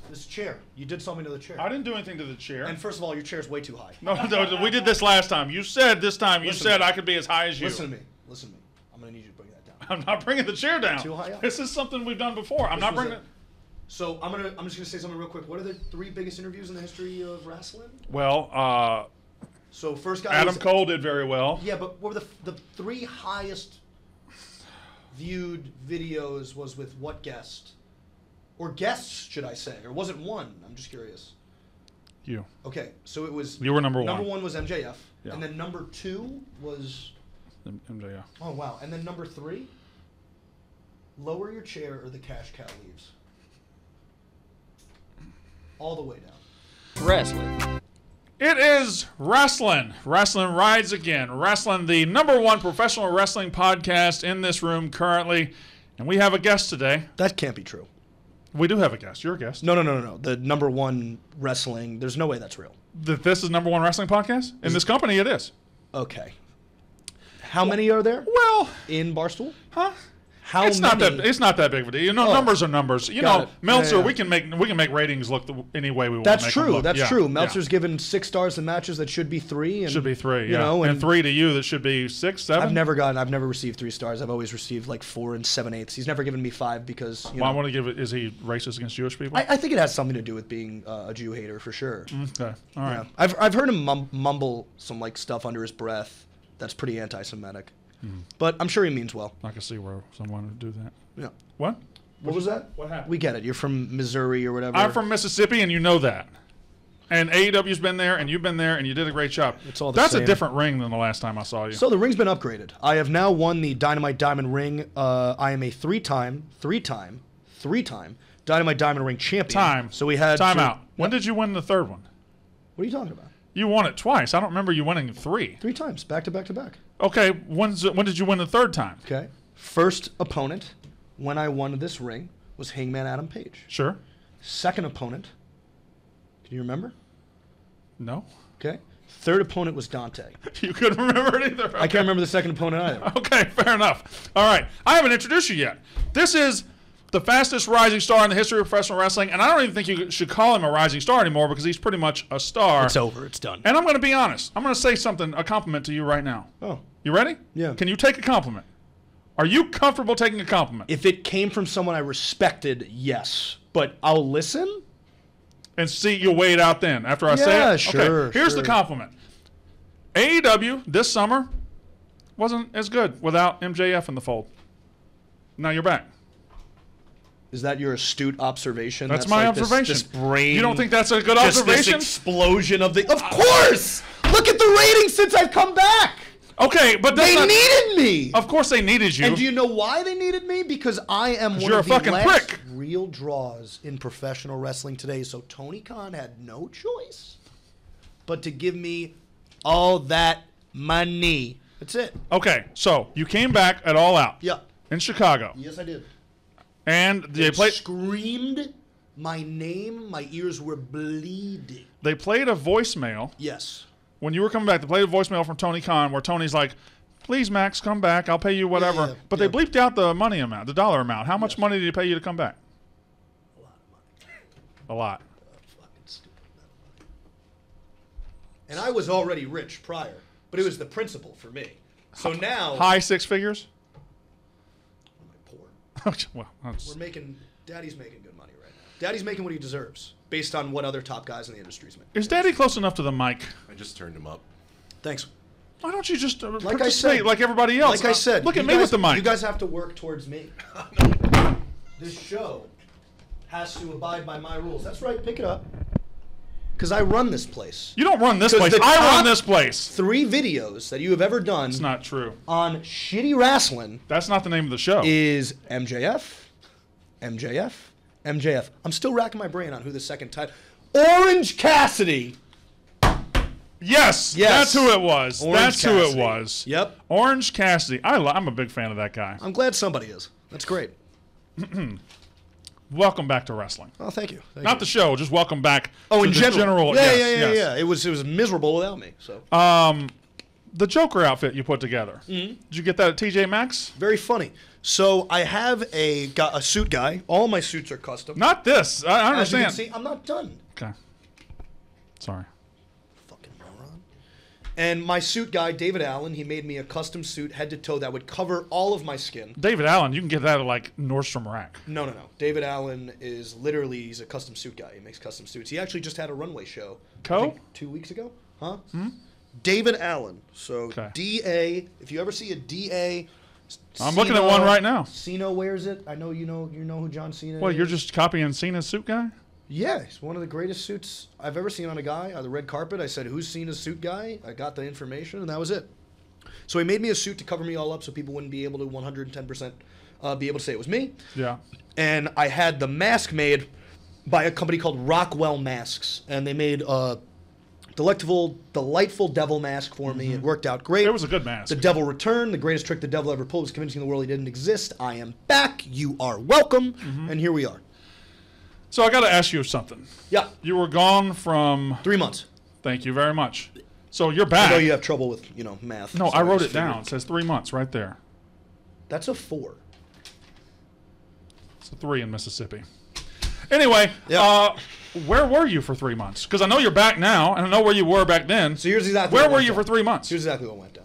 What? This chair. You did something to the chair. I didn't do anything to the chair. And first of all, your chair's way too high. no, no, we did this last time. You said this time. You Listen said. I could be as high as you. Listen to me. Listen to me. I'm gonna need you to bring that down. I'm not bringing the chair down. Too high up? This is something we've done before. I'm not bringing it. it. So I'm gonna. I'm just gonna say something real quick. What are the three biggest interviews in the history of wrestling? Well, uh, So first guy. Adam was, Cole did very well. Yeah, but what were the the three highest viewed videos? Was with what guest? Or guests, should I say? Or was it one? I'm just curious. You. Okay, so it was. You were number one. Number one. one was MJF, Yeah. and then number two was. M- MJF. Oh wow! And then number three. Lower your chair, or the cash cow leaves. All the way down. Wrestling. It is wrestling. Wrestling rides again. Wrestling, the number one professional wrestling podcast in this room currently. And we have a guest today. That can't be true. We do have a guest. You're a guest. No, no, no, no, no. The number one wrestling. There's no way that's real. That This is number one wrestling podcast? In this company, it is. Okay. How many are there Well, in Barstool? huh? How it's many? not that it's not that big of a deal. You know, Oh. numbers are numbers. You know, it. Meltzer, Yeah, yeah. we can make we can make ratings look the, any way we want. That's to make them true. That's Yeah, true. Meltzer's given six stars to matches that should be three. And, should be three. You know, and, and, three to you that should be six, seven. I've never gotten. I've never received three stars. I've always received like four and seven eighths. He's never given me five because you Well, I want to give it. Is he racist against Jewish people? I, I think it has something to do with being uh, a Jew hater for sure. okay. All right. I've I've heard him mum- mumble some like stuff under his breath that's pretty anti-Semitic, Hmm. but I'm sure he means well. I can see where someone would do that. Yeah. What? What was that? What happened? We get it. You're from Missouri or whatever. I'm from Mississippi, and you know that. And AEW's been there, and you've been there, and you did a great job. It's all the That's a different ring than the last time I saw you. So the ring's been upgraded. I have now won the Dynamite Diamond Ring. Uh, I am a three-time, three-time, three-time Dynamite Diamond Ring champion. time. So we had time to- out. When did you win the third one? What are you talking about? You won it twice. I don't remember you winning three. Three times, back to back to back. Okay. When's when did you win the third time? Okay. First opponent when I won this ring was Hangman Adam Page. Sure. Second opponent. Can you remember? No. Okay. Third opponent was Dante. You couldn't remember it either. I can't remember the second opponent either. Okay, fair enough. All right. I haven't introduced you yet. This is the fastest rising star in the history of professional wrestling, and I don't even think you should call him a rising star anymore because he's pretty much a star. It's over. It's done. And I'm going to be honest. I'm going to say something, a compliment to you right now. Oh. You ready? Yeah. Can you take a compliment? Are you comfortable taking a compliment? If it came from someone I respected, yes. But I'll listen. and see, you'll weigh it out then after I say Yeah, it? sure, Okay, here's the compliment. AEW this summer wasn't as good without MJF in the fold. Now you're back. Is that your astute observation? That's, my like observation. This, brain. You don't think that's a good just this observation? explosion of the. Of course. Look at the ratings since I've come back. Okay, but They not, needed me. Of course they needed you. And do you know why they needed me? Because I am one you're of the last prick. real draws in professional wrestling today. So Tony Khan had no choice but to give me all that money. That's it. okay, so you came back at All Out Yeah. in Chicago, Yes, I did. and they played. Screamed my name. My ears were bleeding. They played a voicemail Yes. When you were coming back. They played a voicemail from Tony Khan where Tony's like, "Please, Max, come back. I'll pay you whatever." yeah, but yeah. they bleeped out the money amount, the dollar amount. How much money did he pay you to come back? A lot of money. A lot. Fucking stupid amount of money. And I was already rich prior, but it was the principle for me. So now, High six figures. am I poor? well, that's, We're making. Daddy's making good money right now. Daddy's making what he deserves, based on what other top guys in the industry's make. is Daddy close enough to the mic? I just turned him up. Thanks. Why don't you just uh, Like I participate said, like everybody else? Like I said, look at you me guys- with the mic. You guys have to work towards me. this show has to abide by my rules. That's right. Pick it up. Because I run this place. You don't run this place. I run this place. Three videos that you have ever done It's not true. on shitty wrestling That's not the name of the show. is MJF, MJF, MJF. I'm still racking my brain on who the second title. Orange Cassidy. yes, Yes. that's who it was. Orange that's who it was. Yep. Orange Cassidy. I I'm a big fan of that guy. I'm glad somebody is. That's great. Welcome back to wrestling. Oh, thank you. Thank Not you. the show, just welcome back. Oh, to in the general. yeah, yes, yeah, yeah, yes. yeah. It was it was miserable without me. So Um, the Joker outfit you put together. Mm-hmm. Did you get that at TJ Maxx? very funny. So I have a a suit guy. All my suits are custom. Not this. I, I As you understand. can see, I'm not done. Okay. Sorry. Fucking moron. And my suit guy, David Allen, he made me a custom suit head to toe that would cover all of my skin. David Allen, you can get that at like Nordstrom Rack. No, no, no. David Allen is literally he's a custom suit guy. He makes custom suits. He actually just had a runway show. I Co? think two weeks ago, huh? Hmm? David Allen. So Okay. D A. If you ever see a D A. I'm looking at one right now. Cena wears it. I know you know you know who John Cena What, is. you're just copying Cena's suit guy? Yeah, he's one of the greatest suits I've ever seen on a guy on the red carpet. I said, "Who's Cena's suit guy?" I got the information, and that was it. So he made me a suit to cover me all up, so people wouldn't be able to 110 percent uh, be able to say it was me. Yeah. And I had the mask made by a company called Rockwell Masks, and they made a delectable, delightful devil mask for me. It worked out great. Mm-hmm. It was a good mask. The devil returned. The greatest trick the devil ever pulled was convincing the world he didn't exist. I am back. You are welcome. Mm-hmm. And here we are. So I got to ask you something. Yeah, You were gone from. three months. Thank you very much. So you're I back. know you have trouble with you know math. no, so I wrote just it down. It says three months right there. That's a four. It's a three in Mississippi. Anyway, Yeah. uh, where were you for three months? Because I know you're back now, and I know where you were back then. So here's exactly where were you for three months? Here's exactly what went down.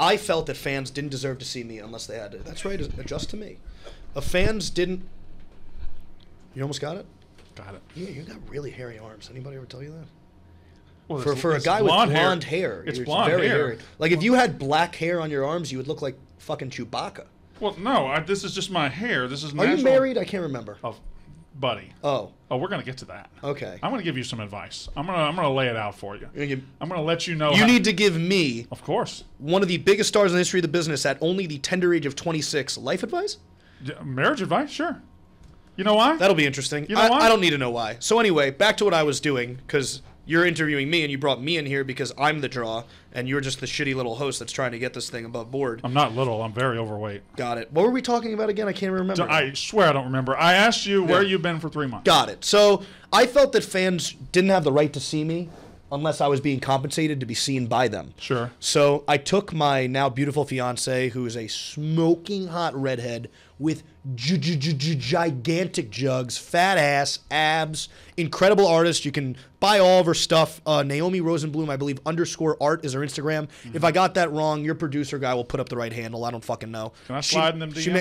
I felt that fans didn't deserve to see me unless they had to. That's right. Adjust to me. Uh, fans didn't. You almost got it. Got it. Yeah, you got really hairy arms. Anybody ever tell you that? Well, For, for a guy with blonde blonde hair, It's blonde very hair. hairy. Like if you had black hair on your arms, you would look like fucking Chewbacca. Well, no, I, this is just my hair. This is Are natural. you married? I can't remember. Oh, buddy. Oh, Oh, we're gonna get to that. okay. I'm gonna give you some advice. I'm gonna I'm gonna lay it out for you. Gonna give- I'm gonna let you know. You how- need to give me Of course. one of the biggest stars in the history of the business at only the tender age of 26 life advice? Yeah, Marriage advice, sure. You know why? That'll be interesting. You know I, why? I don't need to know why. So anyway, back to what I was doing because you're interviewing me and you brought me in here because I'm the draw and you're just the shitty little host that's trying to get this thing above board. I'm not little. I'm very overweight. Got it. What were we talking about again? I can't remember. I swear I don't remember. I asked you where Yeah. you've been for three months. Got it. So I felt that fans didn't have the right to see me unless I was being compensated to be seen by them. Sure. So I took my now beautiful fiance, who is a smoking hot redhead with gi- gi- gi- gi- gigantic jugs, fat ass, abs, incredible artist. You can buy all of her stuff. Uh, Naomi Rosenblum, I believe, underscore art is her Instagram. If I got that wrong, your producer guy will put up the right handle. I don't fucking know. Can I She- slide in them she ma-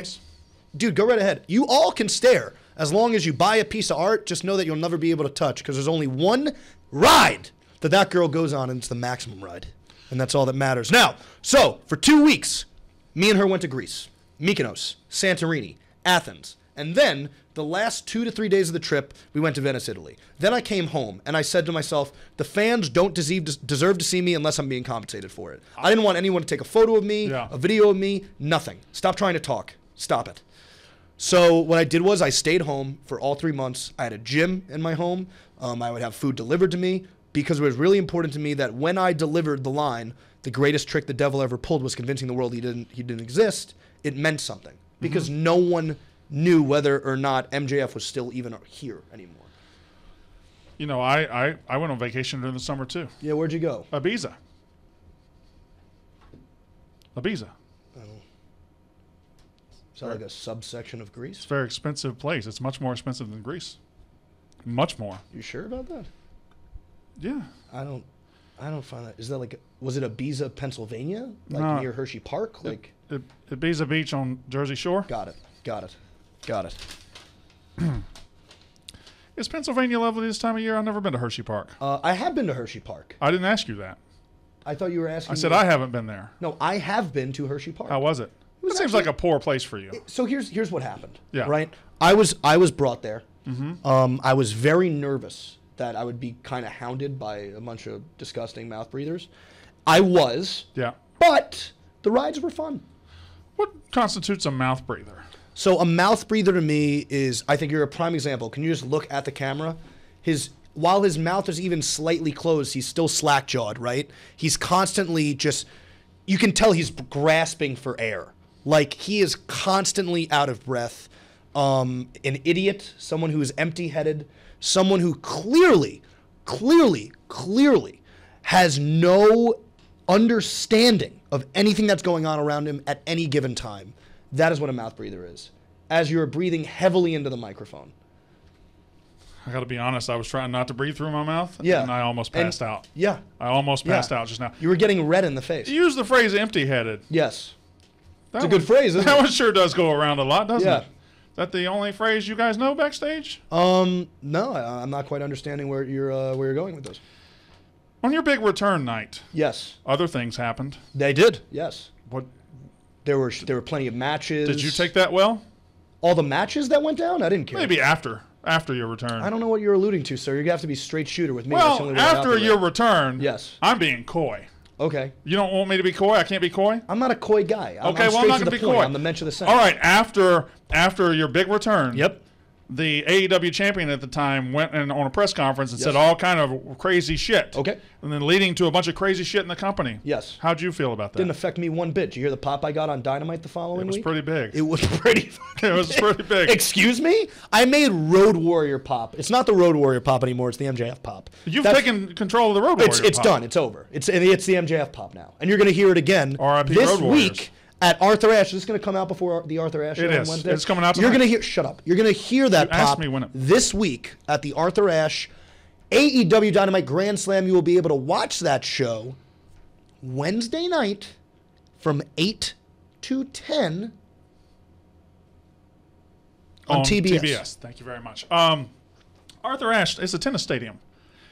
Dude, go right ahead. You all can stare. As long as you buy a piece of art, just know that you'll never be able to touch because there's only one ride that that girl goes on, and it's the maximum ride. And that's all that matters. Now, so for two weeks, me and her went to Greece, Mykonos, Santorini, Athens. And then the last two to three days of the trip, we went to Venice, Italy. Then I came home and I said to myself, the fans don't deserve, deserve to see me unless I'm being compensated for it. I didn't want anyone to take a photo of me, Yeah. a video of me, nothing. Stop trying to talk. Stop it. So what I did was I stayed home for all three months. I had a gym in my home. Um, I would have food delivered to me because it was really important to me that when I delivered the line, the greatest trick the devil ever pulled was convincing the world he didn't he didn't exist. It meant something because mm-hmm. no one knew whether or not MJF was still even here anymore. You know, I, I, I went on vacation during the summer too. Yeah, where'd you go? Ibiza. Ibiza. Oh. Is that like a subsection of Greece? It's a very expensive place. It's much more expensive than Greece. Much more. You sure about that? Yeah. I don't. I don't find that. Is that like? Was it Ibiza, Pennsylvania, like No. near Hershey Park? Like, I- Ibiza Beach on Jersey Shore. got it, got it, got it. Is Pennsylvania lovely this time of year? I've never been to Hershey Park. Uh, I have been to Hershey Park. I didn't ask you that. I thought you were asking. I said I haven't been there. No, I have been to Hershey Park. How was it? It, was seems actually- like a poor place for you. so here's here's what happened. Yeah. Right. I was I was brought there. Um, I was very nervous that I would be kind of hounded by a bunch of disgusting mouth breathers. I was, Yeah. but the rides were fun. What constitutes a mouth breather? So a mouth breather to me is I think you're a prime example. Can you just look at the camera? His while his mouth is even slightly closed, he's still slack jawed, right? He's constantly just you can tell he's grasping for air. Like he is constantly out of breath. Um, an idiot, someone who is empty headed, someone who clearly, clearly, clearly has no understanding of anything that's going on around him at any given time. That is what a mouth breather is. As you're breathing heavily into the microphone. I got to be honest. I was trying not to breathe through my mouth. Yeah. And I almost And- passed out. Yeah. I almost Yeah. passed out just now. You were getting red in the face. You use the phrase empty-headed. Yes. That's a good phrase, isn't that it? one sure does go around a lot, doesn't Yeah. it? Is that the only phrase you guys know backstage? Um, no, I, I'm not quite understanding where you're uh, where you're going with this. On your big return night, Yes, other things happened. they did. Yes, What there were there were plenty of matches. did you take that well? all the matches that went down? I didn't care. Maybe after after your return. I don't know what you're alluding to, sir. You're gonna have to be straight shooter with me. Well, after your return, Yes. I'm being coy. Okay, You don't want me to be coy? I can't be coy? I'm not a coy guy. I'm, Okay, I'm well, I'm not gonna be point. coy. I'm the mensch of the sentence. All right, after after your big return, Yep. The AEW champion at the time went in on a press conference and Yes. said all kind of crazy shit. Okay. And then leading to a bunch of crazy shit in the company. Yes. How'd you feel about that? Didn't affect me one bit. Did you hear the pop I got on Dynamite the following week? it was week? pretty big. It was pretty. It was pretty big. Excuse me? I made Road Warrior pop. It's not the Road Warrior pop anymore. It's the MJF pop. You've That's- taken control of the road It's Warrior it's pop. done. It's over. It's it's the MJF pop now, and you're going to hear it again R.I.P. this Road Warriors. week at Arthur Ashe. This is going to come out before the Arthur Ashe show It on. Wednesday. It's coming out You're going to hear. Shut up. You're going to hear that You pop me when it- this week at the Arthur Ashe AEW Dynamite Grand Slam. You will be able to watch that show Wednesday night from eight to ten on, TBS. TBS. Thank you very much. Um, Arthur Ashe is a tennis stadium.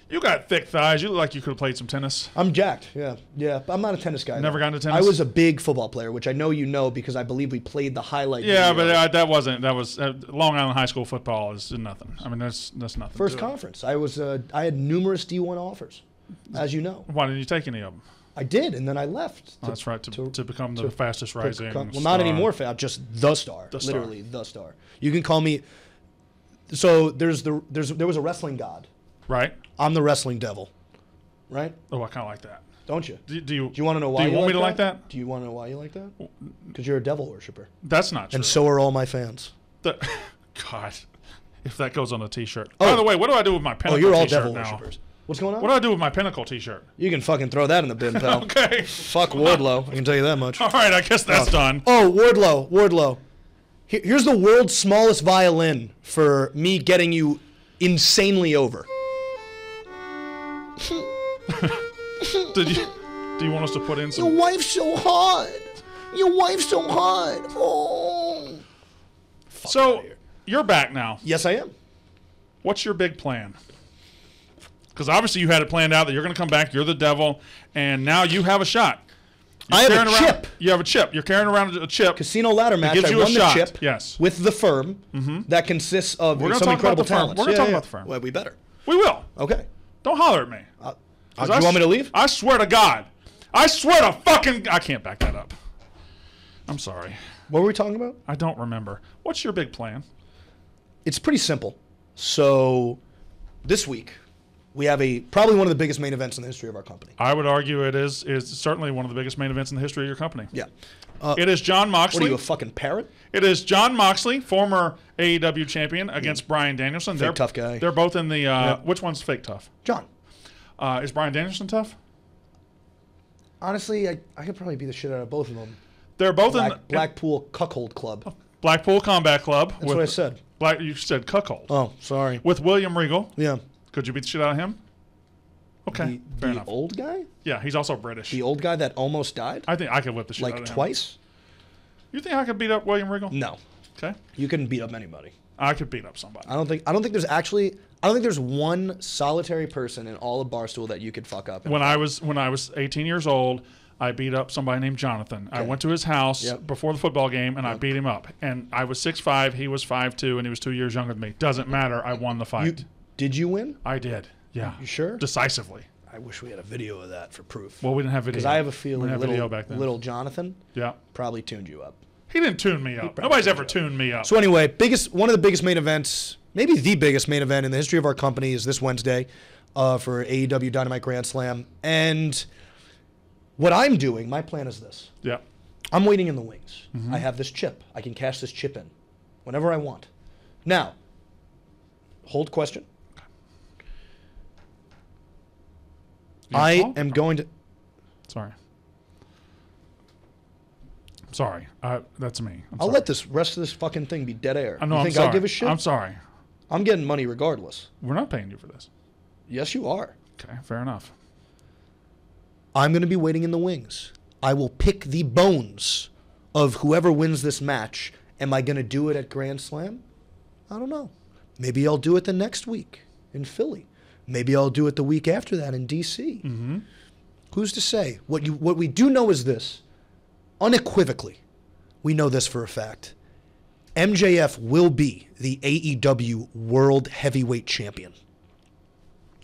You got thick thighs. You look like you could have played some tennis. I'm jacked. Yeah, yeah. I'm not a tennis guy. Never gotten into tennis? I was a big football player, which I know you know because I believe we played the highlight. Yeah, video. but uh, that wasn't. That was uh, Long Island High School football is nothing. I mean, that's that's nothing. first to it. conference. I was. Uh, I had numerous D1 offers, as you know. Why didn't you take any of them? I did, and then I left. Oh, that's right. To, to, to- become the to- fastest rising. come- well, star. not anymore. Just the star. The star. literally the star. You can call me. So there's the there's there was a wrestling god. Right. I'm the wrestling devil, right? Oh, I kind of like that. Don't you? Do, do you? Do you want to know why? Do you, want me to like that? Do you want to know why you like that? Because you're a devil worshiper, That's not true. and so are all my fans. The- God, if that goes on a T-shirt. Oh. By the way, what do I do with my Oh, you're all T-shirt devil now? worshippers. What's going on? What do I do with my pinnacle T-shirt? You can fucking throw that in the bin, pal. Okay. Fuck Wardlow. I can tell you that much. All right. I guess that's oh. done. Oh, Wardlow, Wardlow. Here's the world's smallest violin for me getting you insanely over. Did you? Do you want us to put in some? Your wife's so hot. Your wife's so hot. Oh. So you're back now. Yes, I am. What's your big plan? Because obviously you had it planned out that you're going to come back. You're the devil, and now you have a shot. You're I have a around- chip. You have a chip. You're carrying around a chip. Casino ladder match. gives I you a won the shot, chip. yes. With the firm mm-hmm. that consists of We're some incredible the talents. We're gonna Yeah, talk yeah, about the firm. Well, we better. We will. Okay. Don't holler at me. Uh, 'Cause do I you want me to leave? I swear to God. I swear to fucking. I can't back that up. I'm sorry. What were we talking about? I don't remember. What's your big plan? It's pretty simple. So, this week we have a probably one of the biggest main events in the history of our company. I would argue it is is certainly one of the biggest main events in the history of your company. Yeah. It is Jon Moxley. What are you, a fucking parrot? It is Jon Moxley, former AEW champion, against Bryan Danielson. they're tough guy. They're both in the. Uh. Which one's fake tough? John. Uh, is Bryan Danielson tough? Honestly, I, I could probably beat the shit out of both of them. They're both Black, in, the, Blackpool Cuckold Club. Blackpool Combat Club. That's what I said. Black, you said cuckold. Oh, sorry. With William Regal. Yeah. Could you beat the shit out of him? Okay, The, fair the enough. old guy? yeah, he's also British. The old guy that almost died? I think I could whip the shit out like of him. Like twice? You think I could beat up William Regal? No. Okay, You couldn't beat up anybody. I could beat up somebody. I don't think I don't think there's actually I don't think there's one solitary person in all of Barstool that you could fuck up. when I was when I was 18 years old, I beat up somebody named Jonathan. I went to his house Yep. before the football game and I beat him up. And I was 6'5", he was 5'2", and he was two years younger than me. Doesn't matter. I won the you, fight. Did you win? I did. Yeah. You sure? Decisively. I wish we had a video of that for proof. Well, we didn't have video. Because I have a feeling have little, video back then. little Jonathan Yeah. probably tuned you up. He didn't tune me up. Nobody's ever tuned me up. So anyway, biggest one of the biggest main events, maybe the biggest main event in the history of our company is this Wednesday uh, for AEW Dynamite Grand Slam. And what I'm doing, my plan is this. yeah. I'm waiting in the wings. Mm-hmm. I have this chip. I can cash this chip in whenever I want. Now, hold question. I am going to. Sorry. I'm Sorry, uh, that's me. I'm I'll sorry. let this rest of this fucking thing be dead air. I know. you I'm think sorry. I give a shit? I'm sorry. I'm getting money regardless. We're not paying you for this. Yes, you are. Okay, fair enough. I'm going to be waiting in the wings. I will pick the bones of whoever wins this match. Am I going to do it at Grand Slam? I don't know. Maybe I'll do it the next week in Philly. Maybe I'll do it the week after that in DC. Mm-hmm. Who's to say? What you what we do know is this, unequivocally, we know this for a fact. MJF will be the AEW World Heavyweight Champion.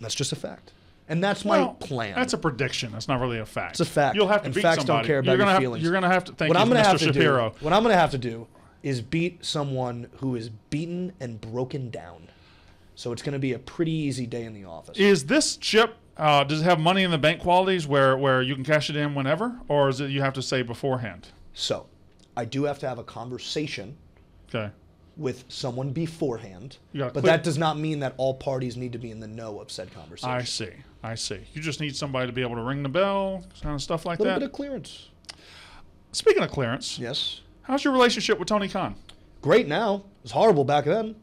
That's just a fact. And that's my Well, plan. That's a prediction. That's not really a fact. It's a fact. You'll have to And beat facts don't care about you're gonna your have, feelings. You're gonna have to thank what you, I'm gonna Mr. have to Shapiro. do, what I'm gonna have to do, is beat someone who is beaten and broken down. So it's gonna be a pretty easy day in the office. Is this chip? Uh, does it have money in the bank qualities where where you can cash it in whenever, or is it you have to say beforehand? so, I do have to have a conversation Okay. with someone beforehand, but that does not mean that all parties need to be in the know of said conversation. I see. I see. You just need somebody to be able to ring the bell, kind of stuff like that. a little that. bit of clearance. Speaking of clearance, Yes. how's your relationship with Tony Khan? Great now. It was horrible back then.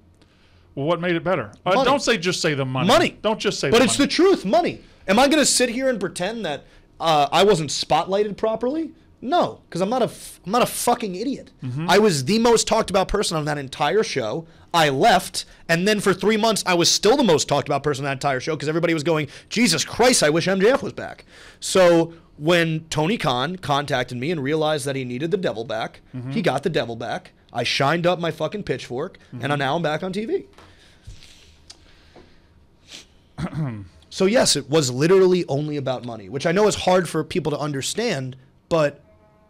Well, what made it better? Uh, don't say just say the money. Money. Don't just say. The money. But the it's money. the truth, money. Am I going to sit here and pretend that uh, I wasn't spotlighted properly? No, because I'm not a f- I'm not a fucking idiot. Mm-hmm. I was the most talked about person on that entire show. I left, and then for three months, I was still the most talked about person on that entire show because everybody was going, Jesus Christ, I wish MJF was back. So when Tony Khan contacted me and realized that he needed the devil back, Mm-hmm. he got the devil back. I shined up my fucking pitchfork, Mm-hmm. and now I'm back on TV. So yes, it was literally only about money, which I know is hard for people to understand, but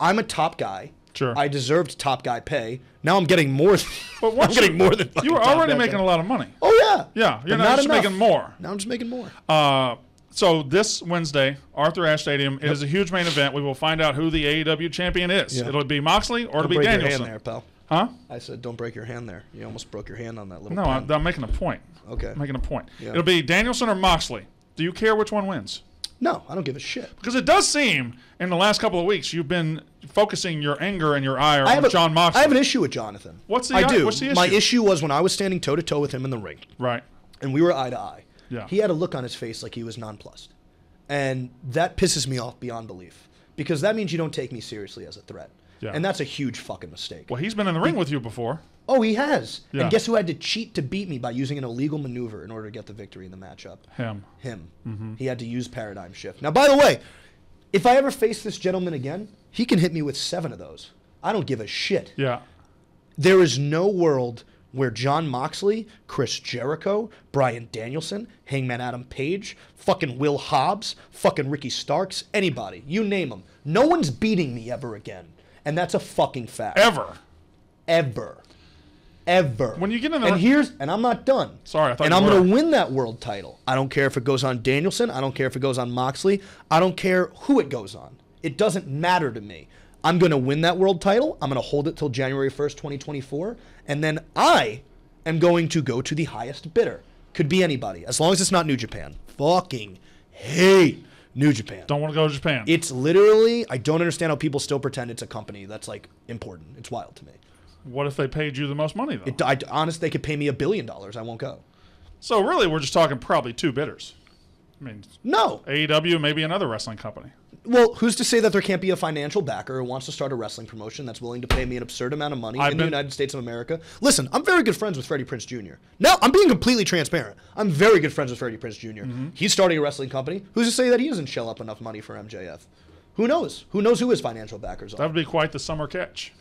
I'm a top guy. Sure. I deserved top guy pay. Now I'm getting more. But I'm getting you, more than you were already guy making pay. a lot of money. Oh yeah. Yeah, you're But not, just making more. Now I'm just making more. Uh, so this Wednesday, Arthur Ashe Stadium it is a huge main event. We will find out who the AEW champion is. Yeah. It'll be Moxley or it'll Don't be Danielson. there, pal. Huh? I said, don't break your hand there. You almost broke your hand on that little. No. I'm, I'm making a point. Okay. I'm making a point. Yeah. It'll be Danielson or Moxley. Do you care which one wins? No, I don't give a shit. Because it does seem in the last couple of weeks you've been focusing your anger and your ire I have on a, Jon Moxley. I have an issue with Jonathan. What's the I do. what's the My issue? issue was when I was standing toe to toe with him in the ring. right. and we were eye to eye. Yeah. He had a look on his face like he was nonplussed. And that pisses me off beyond belief because that means you don't take me seriously as a threat. Yeah. And that's a huge fucking mistake. Well, he's been in the ring with you before. Oh, he has. Yeah. And guess who had to cheat to beat me by using an illegal maneuver in order to get the victory in the matchup? Him. Him. Mm-hmm. He had to use paradigm shift. Now, by the way, if I ever face this gentleman again, he can hit me with seven of those. I don't give a shit. Yeah. There is no world where Jon Moxley, Chris Jericho, Bryan Danielson, Hangman Adam Page, fucking Will Hobbs, fucking Ricky Starks, anybody, you name them. No one's beating me ever again. And that's a fucking fact. Ever. Ever. Ever. When you get in the and here's and I'm not done. Sorry, I thought And you I'm were. gonna win that world title. I don't care if it goes on Danielson. I don't care if it goes on Moxley. I don't care who it goes on. It doesn't matter to me. I'm gonna win that world title. I'm gonna hold it till January 1st, 2024, and then I am going to go to the highest bidder. Could be anybody, as long as it's not New Japan. Fucking hate New Japan. Don't want to go to Japan. It's literally I don't understand how people still pretend it's a company that's like important. It's wild to me. what if they paid you the most money though? It, I, honest, they could pay me a billion dollars. I won't go. so really, we're just talking probably two bidders. I mean, No. AEW, maybe another wrestling company. Well, who's to say that there can't be a financial backer who wants to start a wrestling promotion that's willing to pay me an absurd amount of money I've in the United States of America? Listen, I'm very good friends with Freddie Prinze Jr. Now, I'm being completely transparent. I'm very good friends with Freddie Prinze junior Mm-hmm. He's starting a wrestling company. Who's to say that he doesn't shell up enough money for MJF? Who knows? Who knows who his financial backers are? That would be quite the summer catch.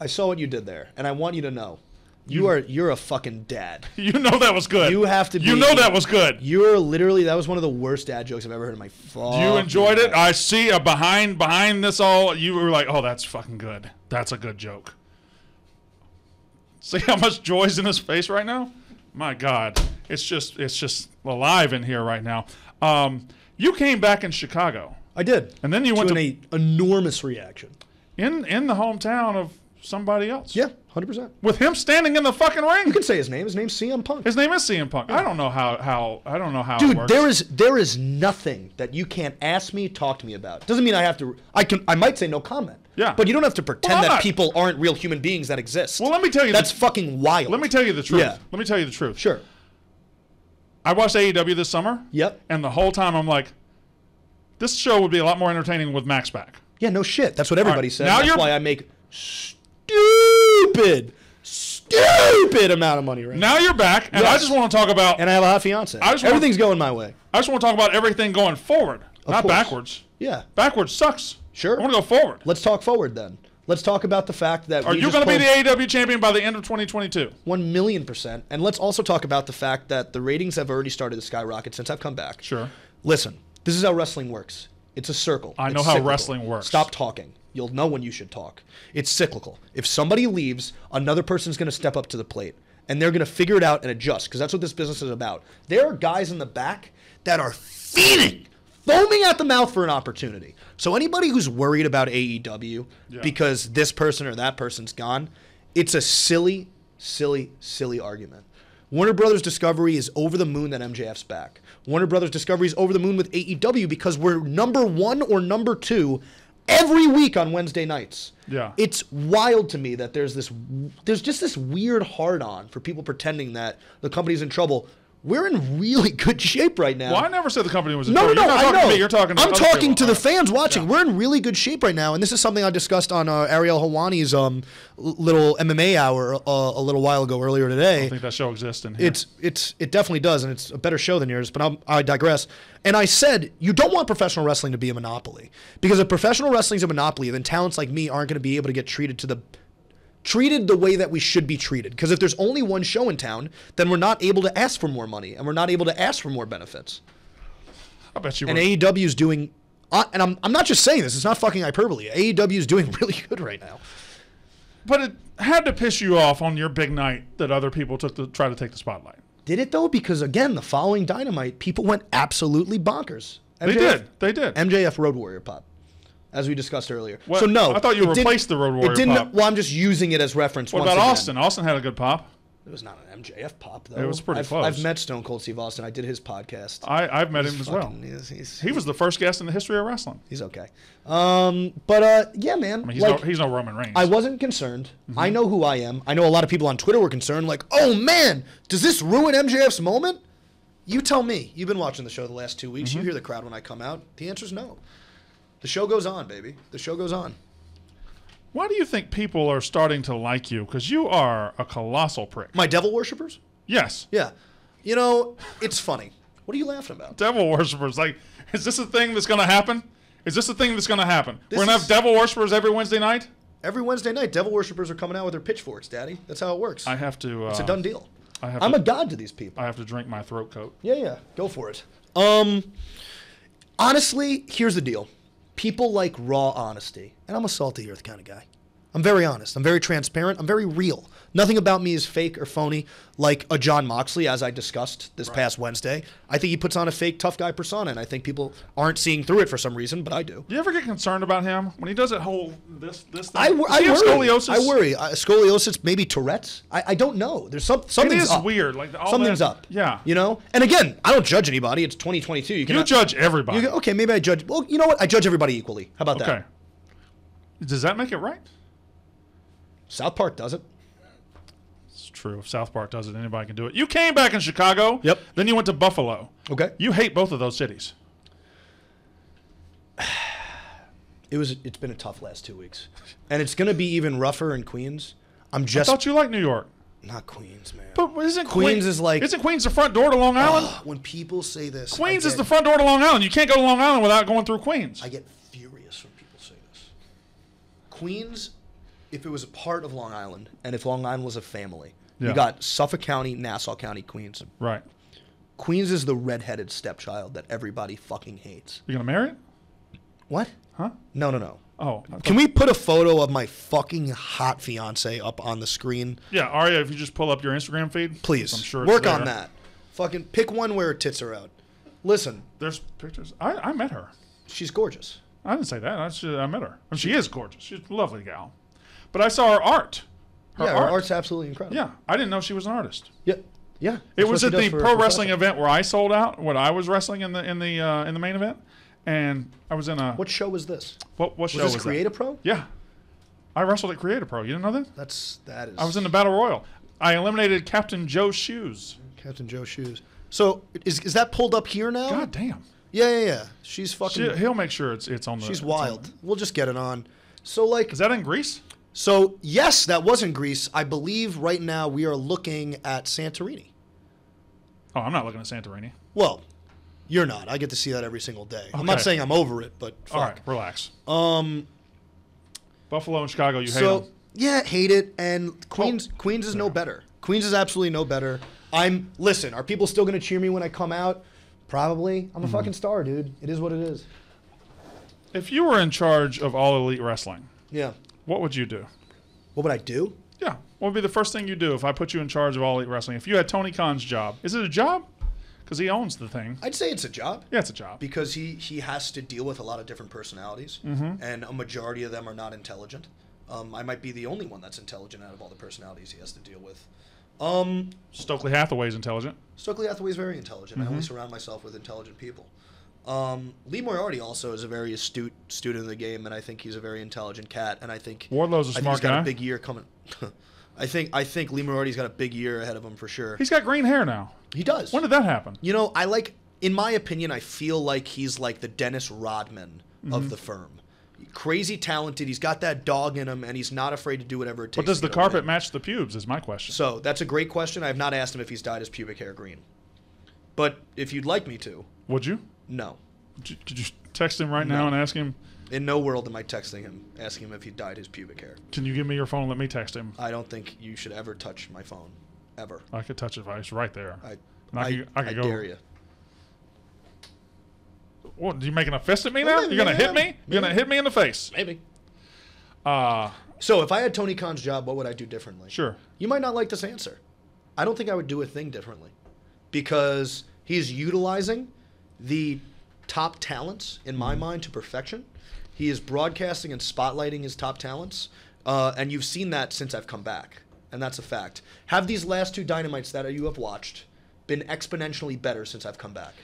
I saw what you did there, and I want you to know, you are you're a fucking dad. You know that was good. You have to Be, You know that was good. You're literally that was one of the worst dad jokes I've ever heard in my fucking You enjoyed it. I see a behind behind this all. You were like, "Oh, that's fucking good. That's a good joke." See how much joy's in his face right now? My God, it's just it's just alive in here right now. Um, you came back in Chicago, I did. and then you went to to an a- enormous reaction. in in the hometown of somebody else. Yeah, hundred percent. with him standing in the fucking ring. You can say his name. His name's CM Punk. His name is CM Punk. I don't know how how I don't know how. Dude, there is there is nothing that you can't ask me, talk to me about. Doesn't mean I have to. I can. I might say no comment. Yeah. But you don't have to pretend Well, that not- people aren't real human beings that exist. Well, let me tell you. That's the, fucking wild. let me tell you the truth. Yeah. Let me tell you the truth. Sure. I watched AEW this summer. Yep. And the whole time I'm like, this show would be a lot more entertaining with Max back. Yeah, no shit. That's what everybody right, says. now That's you're- why I make stupid, stupid amount of money right now. Now you're back, and I just want to talk about. And I have a hot fiance. I just want- Everything's going my way. I just want to talk about everything going forward, not course. backwards. Yeah. Backwards sucks. Sure. I want to go forward. Let's talk forward then. Let's talk about the fact that Are you going to be the AEW champion by the end of 2022? one million percent. And let's also talk about the fact that the ratings have already started to skyrocket since I've come back. Sure. Listen, this is how wrestling works. It's a circle. I It's know how cyclical. wrestling works. Stop talking. You'll know when you should talk. It's cyclical. If somebody leaves, another person's going to step up to the plate and they're going to figure it out and adjust because that's what this business is about. There are guys in the back that are feeding, foaming at the mouth for an opportunity. So anybody who's worried about AEW Yeah. because this person or that person's gone, it's a silly, silly, silly argument. Warner Brothers Discovery is over the moon that MJF's back. Warner Brothers Discovery is over the moon with AEW because we're number one or number two every week on Wednesday nights. Yeah. It's wild to me that there's this there's just this weird hard on for people pretending that the company's in trouble. We're in really good shape right now. Well, I never said the company was. in No, no, no. I know. To me. You're talking. To I'm talking people. to the fans watching. Yeah. We're in really good shape right now, and this is something I discussed on uh, Ariel Helwani's um, little MMA hour uh, a little while ago earlier today. I think that show exists in here. It's it's it definitely does, and it's a better show than yours. But I'm, I digress. And I said you don't want professional wrestling to be a monopoly because if professional wrestling's a monopoly, then talents like me aren't going to be able to get treated to the treated the way that we should be treated. Because if there's only one show in town, then we're not able to ask for more money, and we're not able to ask for more benefits. I bet you. And AEW is doing, uh, and I'm I'm not just saying this. It's not fucking hyperbole. AEW is doing really good right now. but it had to piss you off on your big night that other people took to try to take the spotlight. Did it though? Because again, the following Dynamite, people went absolutely bonkers. They did. They did. MJF Road Warrior pop, as we discussed earlier. What- So no, I thought you replaced the Road Warrior It didn't. pop. Well, I'm just using it as reference. What about again. Austin? Austin had a good pop. It was not an MJF pop though. It was pretty I've, close. I've met Stone Cold Steve Austin. I did his podcast. I, I've met him as well. Fucking- he's, he's, He was the first guest in the history of wrestling. he's okay. Um, but uh, yeah, man. I mean, he's, like, no, he's no Roman Reigns. I wasn't concerned. Mm-hmm. I know who I am. I know a lot of people on Twitter were concerned, like, oh man, does this ruin MJF's moment? You tell me. You've been watching the show the last two weeks. Mm-hmm. You hear the crowd when I come out. The answer is no. The show goes on, baby. The show goes on. Why do you think people are starting to like you? Because you are a colossal prick. My devil worshippers? Yes. Yeah. You know, it's funny. What are you laughing about? Devil worshippers. Like, is this a thing that's going to happen? Is this a thing that's going to happen? This We're going to have devil worshippers every Wednesday night? Every Wednesday night, devil worshippers are coming out with their pitchforks, Daddy. That's how it works. I have to. Uh, it's a done deal. I have I'm to, a god to these people. I have to drink my throat coat. Yeah, yeah. Go for it. Um honestly, here's the deal. People like raw honesty. And I'm a salty earth kind of guy. I'm very honest. I'm very transparent. I'm very real. Nothing about me is fake or phony like a Jon Moxley, as I discussed this past Wednesday. I think he puts on a fake tough guy persona, and I think people aren't seeing through it for some reason, but I do. Do you ever get concerned about him when he does that whole this this thing? I, wor- I worry. scoliosis? I worry. Uh, scoliosis, maybe Tourette's. I, I don't know. There's some It something's is up. weird. Like all Something's that- up. Yeah. You know. And again, I don't judge anybody. It's 2022. You You cannot judge everybody. You okay, maybe I judge. Well, you know what? I judge everybody equally. How about okay. that? Okay. Does that make it right? South Park does it. It's true. If South Park does it, anybody can do it. You came back in Chicago. Yep. Then you went to Buffalo. Okay. You hate both of those cities. It was. It's been a tough last two weeks, and it's gonna be even rougher in Queens. I'm I just thought you liked New York. not Queens, man. But isn't Queens Queens is like- isn't Queens the front door to Long Island? when people say this, Queens I is the front door to Long Island. You can't go to Long Island without going through Queens. I get furious when people say this. Queens, if it was a part of Long Island, and if Long Island was a family, Yeah. you got Suffolk County, Nassau County, Queens. right. Queens is the redheaded stepchild that everybody fucking hates. You gonna marry it? What? Huh? No, no, no. Oh. Can we put a photo of my fucking hot fiance up on the screen? Yeah, Aria, if you just pull up your Instagram feed, Please. I'm sure. it's Work on that. Fucking pick one where her tits are out. Listen, There's pictures. I, I met her. she's gorgeous. I didn't say that. I, just, I met her. And she is gorgeous. She's a lovely gal. But I saw her art. Her yeah, art. her art's absolutely incredible. Yeah, I didn't know she was an artist. Yeah. Yeah. It was at the pro wrestling event where I sold out. When I was wrestling in the in the uh, in the main event, and I was in a What show was this? what what Was show this was Create that? a Pro? Yeah, I wrestled at Creative Pro. You didn't know that? That's that is. I was in the Battle Royal. I eliminated Captain Joe Shoes. Captain Joe Shoes. So is is that pulled up here now? God damn. Yeah, yeah, yeah. She's fucking. She, he'll make sure it's it's on the. she's wild. the- We'll just get it on. So like, Is that in Greece? So yes, that was in Greece. I believe right now we are looking at Santorini. Oh, I'm not looking at Santorini. Well, you're not. I get to see that every single day. I'm not saying I'm over it, but fuck. All right, relax. Um. Buffalo and Chicago, you hate So them. yeah, hate it. And Queens, Oh. Queens is no better. Queens is absolutely no better. I'm listen. Are people still gonna cheer me when I come out? Probably. I'm a Mm-hmm. fucking star, dude. It is what it is. If you were in charge of all elite wrestling, Yeah. What would you do? What would I do? Yeah, what would be the first thing you do if I put you in charge of all elite wrestling? If you had Tony Khan's job, is it a job? Because he owns the thing. I'd say it's a job. Yeah, it's a job. because he he has to deal with a lot of different personalities, Mm-hmm. and a majority of them are not intelligent. Um, I might be the only one that's intelligent out of all the personalities he has to deal with. Um, Stokely Hathaway's intelligent. Stokely Hathaway is very intelligent. I Mm-hmm. only surround myself with intelligent people. Um, Lee Moriarty also is a very astute student of the game, and I think he's a very intelligent cat. And I think Wardlow's a I smart he's got guy. a big year coming. I think I think Lee Moriarty's got a big year ahead of him for sure. He's got green hair now. he does. When did that happen? You know, I like, in my opinion, I feel like he's like the Dennis Rodman Mm-hmm. of the firm. Crazy talented. He's got that dog in him, and he's not afraid to do whatever it takes. But does the carpet match the pubes? Is my question. So that's a great question. I have not asked him if he's dyed his pubic hair green. But if you'd like me to, Would you? No. Could you, could you text him right now and ask him? In no world am I texting him, asking him if he dyed his pubic hair. Can you give me your phone? and Let me text him. I don't think you should ever touch my phone, ever. I could touch it. It's right there. I, I I, could- I could go- dare you. What? Are you making a fist at me now? maybe, You're gonna hit me? You're gonna hit me in the face? Maybe. Uh So if I had Tony Khan's job, what would I do differently? sure. You might not like this answer. I don't think I would do a thing differently because he's utilizing the top talents in my mind to perfection. He is broadcasting and spotlighting his top talents, uh, and you've seen that since I've come back, and that's a fact. Have these last two dynamites that you have watched been exponentially better since I've come back?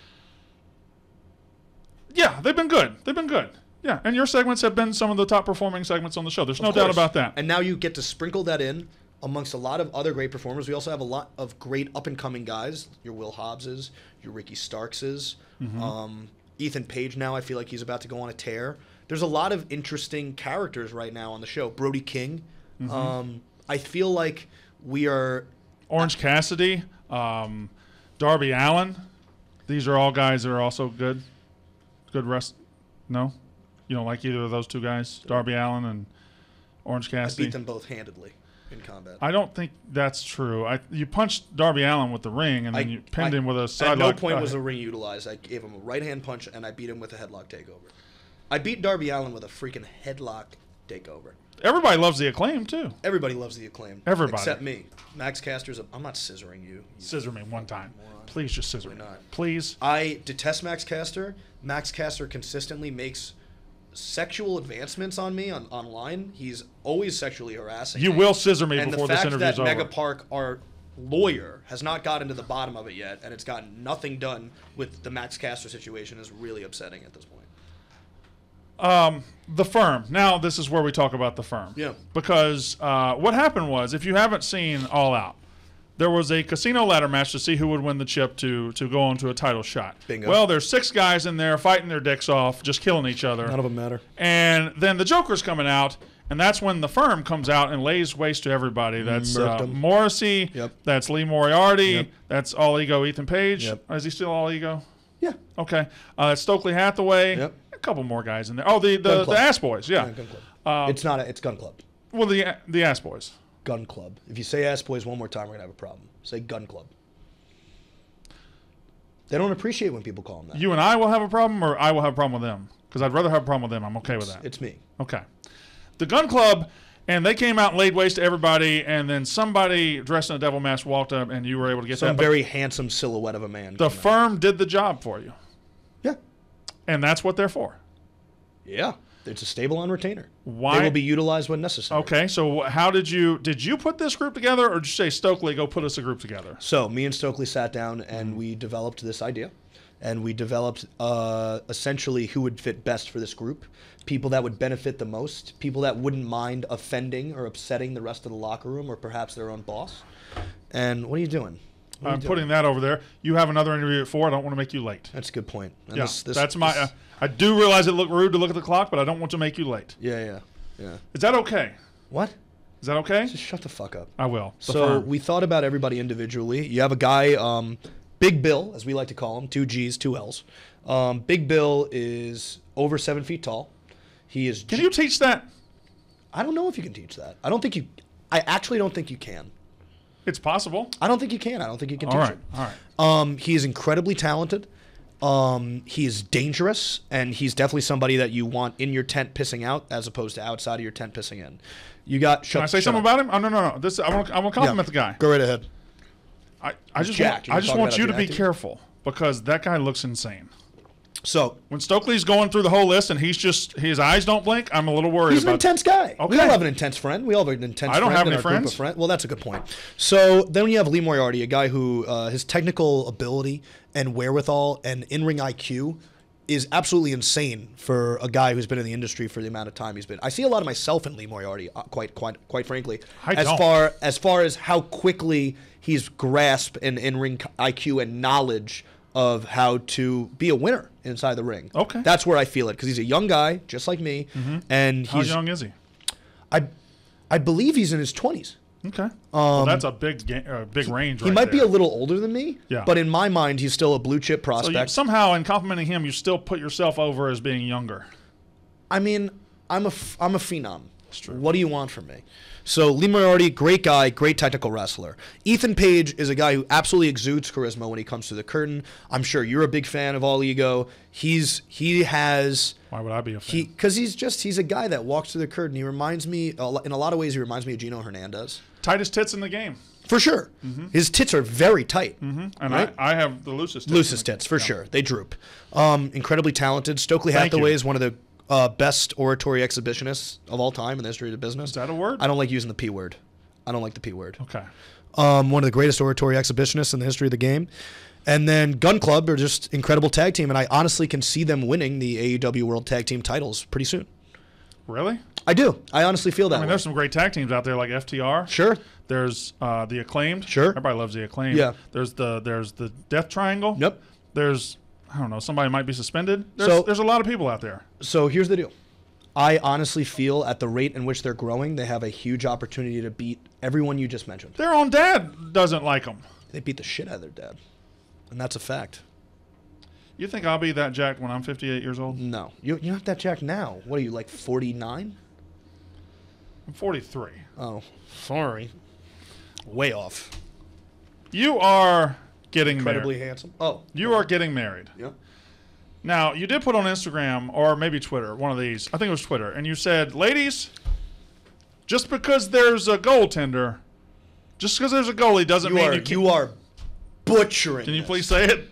Yeah, they've been good. They've been good. Yeah, and your segments have been some of the top performing segments on the show. There's no Of doubt about that. And now you get to sprinkle that in amongst a lot of other great performers. We also have a lot of great up and coming guys. Your Will Hobbses, your Ricky Starkses, Mm-hmm. um, Ethan Page. Now I feel like he's about to go on a tear. There's a lot of interesting characters right now on the show. Brody King. Mm-hmm. Um, I feel like we are. Orange Cassidy, um, Darby Allin. These are all guys that are also good. Good rest. No, you don't like either of those two guys, Darby Allin and Orange Cassidy? I Cassidy. beat them both handedly in combat. I don't think that's true. I you punched Darby Allin with the ring and then I- you pinned I- him with a side. At no lock. point was the ring utilized. I gave him a right hand punch and I beat him with a headlock takeover. I beat Darby Allin with a freaking headlock takeover. everybody loves the acclaim too. Everybody loves the acclaim. Everybody. Except me. Max Caster's a. I'm not scissoring you. you- Scissor me one time, please. Just scissor me, not? please. I detest Max Caster. Max Caster consistently makes sexual advancements on me on online. He's always sexually harassing You me. will scissor me and before the this fact interview is that over. Mega Park, our lawyer, has not gotten to the bottom of it yet, and it's gotten nothing done with the Max Caster situation, is really upsetting at this point. Um, the firm. Now, this is where we talk about the firm. Yeah. Because uh, what happened was, if you haven't seen All Out, there was a casino ladder match to see who would win the chip to to go on to a title shot. Bingo. Well, there's six guys in there fighting their dicks off, just killing each other. None of them matter. And then the Joker's coming out, and that's when the firm comes out and lays waste to everybody. That's uh. Morrissey. Yep. That's Lee Moriarty. Yep. That's All Ego Ethan Page. Yep. Is he still All Ego? Yeah. Okay. Uh, Stokely Hathaway. Yep. A couple more guys in there. Oh, the the, the Ass Boys. Yeah. Yeah, Gunn Club. it's not. A, it's Gunn Club. Well, the the Ass Boys. Gunn Club. If you say ass boys one more time, we're gonna have a problem. Say Gunn Club. They don't appreciate when people call them that. You and I will have a problem, or I will have a problem with them. Because I'd rather have a problem with them. I'm okay with that. It's me. Okay. The Gunn Club, and they came out and laid waste to everybody, and then somebody dressed in a devil mask walked up, and you were able to get Some that. Very handsome silhouette of a man. the came out. firm did the job for you, Yeah. and that's what they're for. Yeah. It's a stable on retainer. Why- They will be utilized when necessary. Okay, so how did you did you put this group together, or did you say Stokely go put us a group together? So me and Stokely sat down and we developed this idea, and we developed uh, essentially who would fit best for this group, people that would benefit the most, people that wouldn't mind offending or upsetting the rest of the locker room or perhaps their own boss. And what are you doing? What I'm you doing? putting that over there. You have another interview at four. I don't want to make you late. That's a good point. And Yeah, this- this- that's my. Uh, I do realize it looked rude to look at the clock, but I don't want to make you late. yeah, yeah, yeah. Is that okay? What? Is that okay? Just shut the fuck up. I will. The So firm. we thought about everybody individually. You have a guy, um, Big Bill, as we like to call him, two G's, two L's. Um, Big Bill is over seven feet tall. He is. can you teach that? I don't know if you can teach that. I don't think you. I actually don't think you can. It's possible. I don't think you can. I don't think you can All teach right. it. All right. Um, he is incredibly talented. Um, he is dangerous, and he's definitely somebody that you want in your tent pissing out, as opposed to outside of your tent pissing in. You got. Shut, Can I say something up. about him? Oh no no no. This I want. I want to Yeah. compliment the guy. Go right ahead. I, I just jacked. want. I just want you to be he- careful because that guy looks insane. So When Stokely's going through the whole list and he's just his eyes don't blink, I'm a little worried He's an intense guy. We all have an intense friend. We all have an intense. I don't friend have any friends. of friends. Well, that's a good point. So then you have Lee Moriarty, a guy who uh, his technical ability and wherewithal and in-ring IQ is absolutely insane for a guy who's been in the industry for the amount of time he's been. I see a lot of myself in Lee Moriarty, uh, quite quite quite frankly. I as don't. far as far as how quickly he's grasped an in-ring IQ and knowledge of how to be a winner inside the ring. Okay. that's where I feel it because he's a young guy, just like me, and How he's young is he? I, I believe he's in his twenties. Okay. well, that's a big ga- uh, big range. Um, He right might be a little older than me, Yeah. but in my mind, he's still a blue chip So you, prospect. somehow, in complimenting him, you still put yourself over as being younger. I mean, I'm a f- I'm a phenom. What do you want from me? So Lee Moriarty, great guy, great technical wrestler. Ethan Page is a guy who absolutely exudes charisma when he comes to the curtain. I'm sure you're a big fan of All Ego. He's he has Why would I be a fan? he because he's just he's a guy that walks through the curtain. He reminds me in a lot of ways. He reminds me of Gino Hernandez Tightest tits in the game. for sure. His tits are very tight. And Right. I, I have the loosest. Tits Loosest tits, for yeah. sure. They droop. Um, incredibly talented. Stokely Hathaway is one of the uh, best oratory exhibitionists of all time in the history of the business. Is that a word? I don't like using the P word. I don't like the P word. Okay. Um, one of the greatest oratory exhibitionists in the history of the game. And then Gunn Club are just incredible tag team, and I honestly can see them winning the AEW World Tag Team titles pretty soon. Really? I do. I honestly feel that I mean, way. there's some great tag teams out there like FTR. Sure. There's uh, the acclaimed. Sure. Everybody loves the acclaimed. Yeah. There's the there's the Death Triangle. Yep. There's I don't know somebody might be suspended. There's, So- there's a lot of people out there. So here's the deal. I honestly feel at the rate in which they're growing, they have a huge opportunity to beat everyone you just mentioned. Their own dad doesn't like them. They beat the shit out of their dad. And that's a fact. You think I'll be that jacked when I'm 58 years old? No. You, you're not that jacked now. What are you, like 49? I'm 43. Oh, sorry. Way off. You are getting Incredibly married. handsome. Oh. You are getting married. Yeah. Now, you did put on Instagram or maybe Twitter, one of these. I think it was Twitter, and you said, "Ladies, just because there's a goaltender, just because there's a goalie doesn't You mean are, you can." you are butchering Can you this. please say it?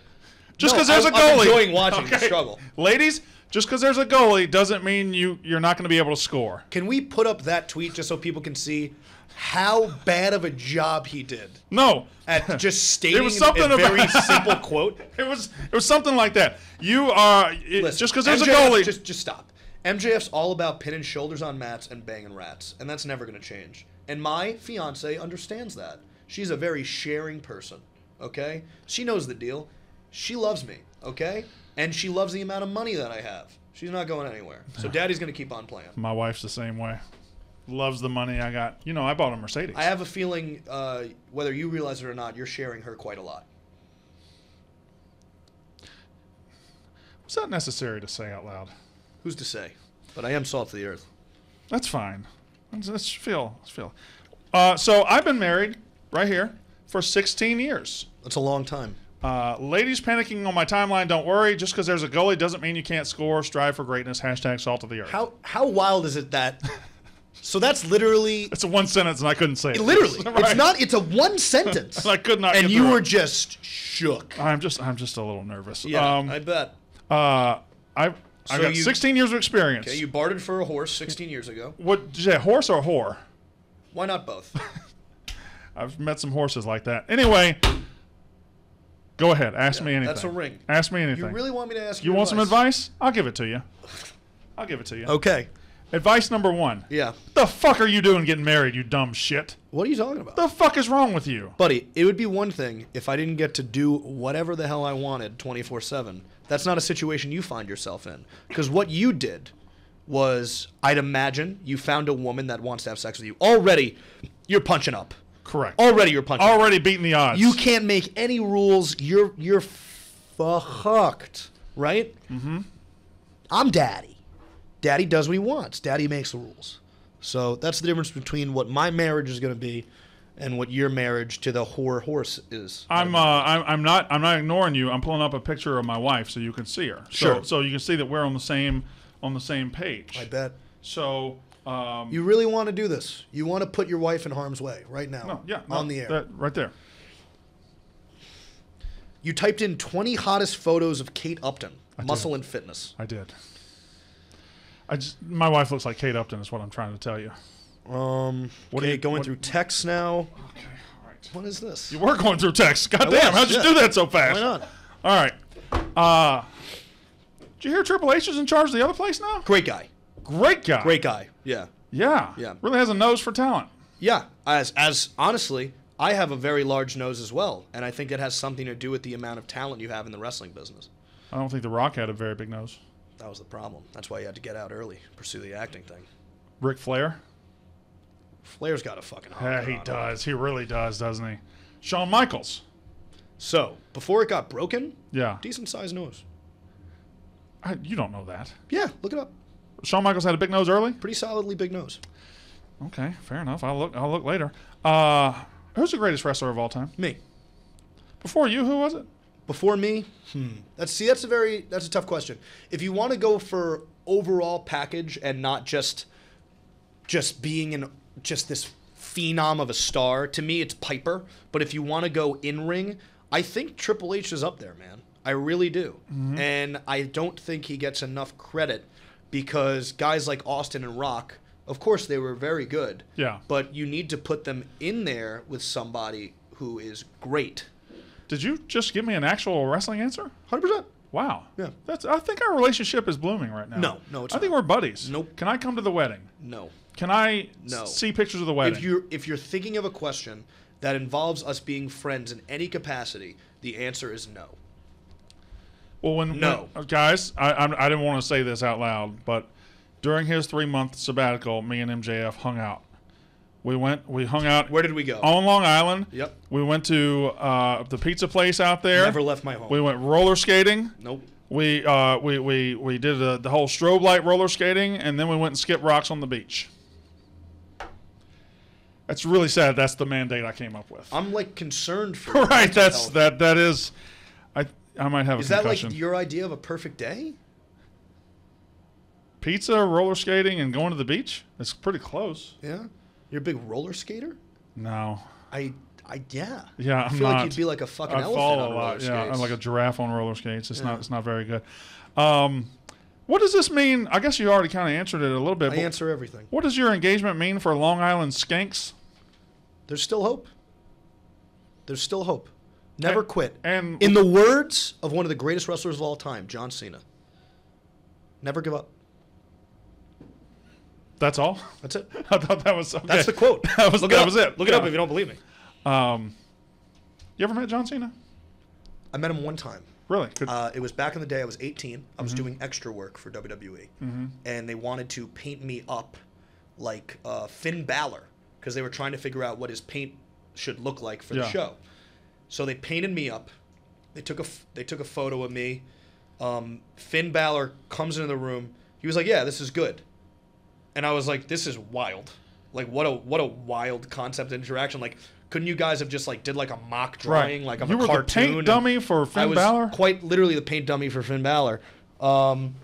Just No, because there's a I'm- I'm enjoying watching you struggle. Ladies, just because there's a goalie doesn't mean you you're not going to be able to score. Can we put up that tweet just so people can see how bad of a job he did No, at just stating it was something a very about- simple quote? it was it was something like that. You are it, Listen, just because there's a goalie. Just, just stop. MJF's all about pinning shoulders on mats and banging rats, and that's never going to change. And my fiance understands that. She's a very sharing person. Okay, she knows the deal. She loves me. Okay, and she loves the amount of money that I have. She's not going anywhere. So Daddy's going to keep on playing. My wife's the same way. Loves the money I got. You know, I bought a Mercedes. I have a feeling, uh, whether you realize it or not, you're sharing her quite a lot. Was that necessary to say out loud? Who's to say? But I am salt of the earth. That's fine. Let's, let's feel. Let's feel. Uh, so I've been married right here for 16 years. That's a long time. Uh, ladies panicking on my timeline, don't worry. Just because there's a goalie doesn't mean you can't score. Strive for greatness. Hashtag salt of the earth. How how wild is it that? So that's literally It's a one sentence and I couldn't say it. Literally, Right. it's not. It's a one sentence. I could not and get you were just shook. I'm just I'm just a little nervous. Yeah, Um, I bet. uh, I I So got you- 16 years of experience. Okay, you bartered for a horse 16 years ago. what did you say, horse or whore? Why not both? I've met some horses like that. Anyway, go ahead. Ask Yeah, me anything. that's a ring. Ask me anything. you really want me to ask You You want some advice? I'll give it to you. I'll give it to you. Okay. Advice number one. Yeah. What The fuck are you doing getting married, you dumb shit? What are you talking about? The fuck is wrong with you? Buddy, it would be one thing if I didn't get to do whatever the hell I wanted 24 7. That's not a situation you find yourself in. Because what you did was, I'd imagine, you found a woman that wants to have sex with you. Already, you're punching up. Correct. Already, you're punching. Already beating the odds. You can't make any rules. You're you're fucked, right? Mm-hmm. I'm daddy. Daddy does what he wants. Daddy makes the rules. So that's the difference between what my marriage is going to be and what your marriage to the whore horse is. I'm uh, I'm, I'm not I'm not ignoring you. I'm pulling up a picture of my wife so you can see her. So, Sure. So you can see that we're on the same on the same page. I bet. So um, You really want to do this. You want to put your wife in harm's way right now. no, yeah, no, on the air. that- right there. you typed in 20 hottest photos of Kate Upton, muscle and fitness. I did. I just my wife looks like Kate Upton is what I'm trying to tell you. Um, What okay, you- going what- through text now. Okay, all right. What is this? You were going through text. God was, damn, how'd you do that so fast? Why not? All right. Uh, did you hear Triple H is in charge of the other place now? Great guy. Great guy. Great guy. Yeah. Yeah. Yeah. Really has a nose for talent. Yeah, as as honestly, I have a very large nose as well, and I think it has something to do with the amount of talent you have in the wrestling business. I don't think The Rock had a very big nose. That was the problem. That's why you had to get out early, pursue the acting thing. Ric Flair? Flair's got a fucking Yeah, he on him. does. He really does, doesn't he? Shawn Michaels. So before it got broken, Yeah. decent sized nose. I, you don't know that. Yeah, look it up. Shawn Michaels had a big nose early? Pretty solidly big nose. Okay, fair enough. I'll look I'll look later. Uh who's the greatest wrestler of all time? Me. Before you, who was it? Before me, hmm. That's see, that's a very that's a tough question. If you want to go for overall package and not just just being in just this phenom of a star, to me it's Piper. But if you want to go in ring, I think Triple H is up there, man. I really do, and I don't think he gets enough credit because guys like Austin and Rock, of course, they were very good. Yeah. But you need to put them in there with somebody who is great. Did you just give me an actual wrestling answer? Hundred percent. Wow. Yeah. That's I think our relationship is blooming right now. No, no, it's I think we're buddies. Nope. Can I come to the wedding? No. Can I No. see pictures of the wedding? If you're if you're thinking of a question that involves us being friends in any capacity, the answer is no. Well, when No. when- guys, I I'm, I didn't want to say this out loud, but during his three month sabbatical, me and MJF hung out. We went, we hung out Where did we go? on Long Island. Yep. We went to uh, the pizza place out there. Never left my home. We went roller skating. nope. We uh, we we we did the, the whole strobe light roller skating, and then we went and skipped rocks on the beach. That's really sad. That's the mandate I came up with. I'm like concerned for right. That's health. that. That is. I I might have Is that like your idea of a perfect day? Pizza, roller skating, and going to the beach. It's pretty close. Yeah. You're a big roller skater? No. I I yeah. Yeah, I I'm feel not. like you'd be like a fucking I elephant fall on a roller lot. Yeah, I'm like a giraffe on roller skates. It's Yeah. not. It's not very good. Um, what does this mean? I guess you already kind of answered it a little bit. I answer everything. What does your engagement mean for Long Island skanks? There's still hope. There's still hope. Never And- quit. and- in the words of one of the greatest wrestlers of all time, John Cena. Never give up. That's all. That's it. I thought that was okay. That's the quote. That was Look that up. was it. Look it up if you don't believe me. Um, you ever met John Cena? I met him one time. Really? Good. Uh, it was back in the day. I was 18. I was doing extra work for WWE, and they wanted to paint me up like uh, Finn Balor because they were trying to figure out what his paint should look like for the show. So they painted me up. They took a they took a photo of me. Um, Finn Balor comes into the room. He was like, "Yeah, this is good," and I was like, "This is wild." Like what a what a wild concept interaction. Like couldn't you guys have just like did like a mock drawing like of you a were cartoon? the paint dummy for Finn I was Balor. quite literally the paint dummy for Finn Balor. Um,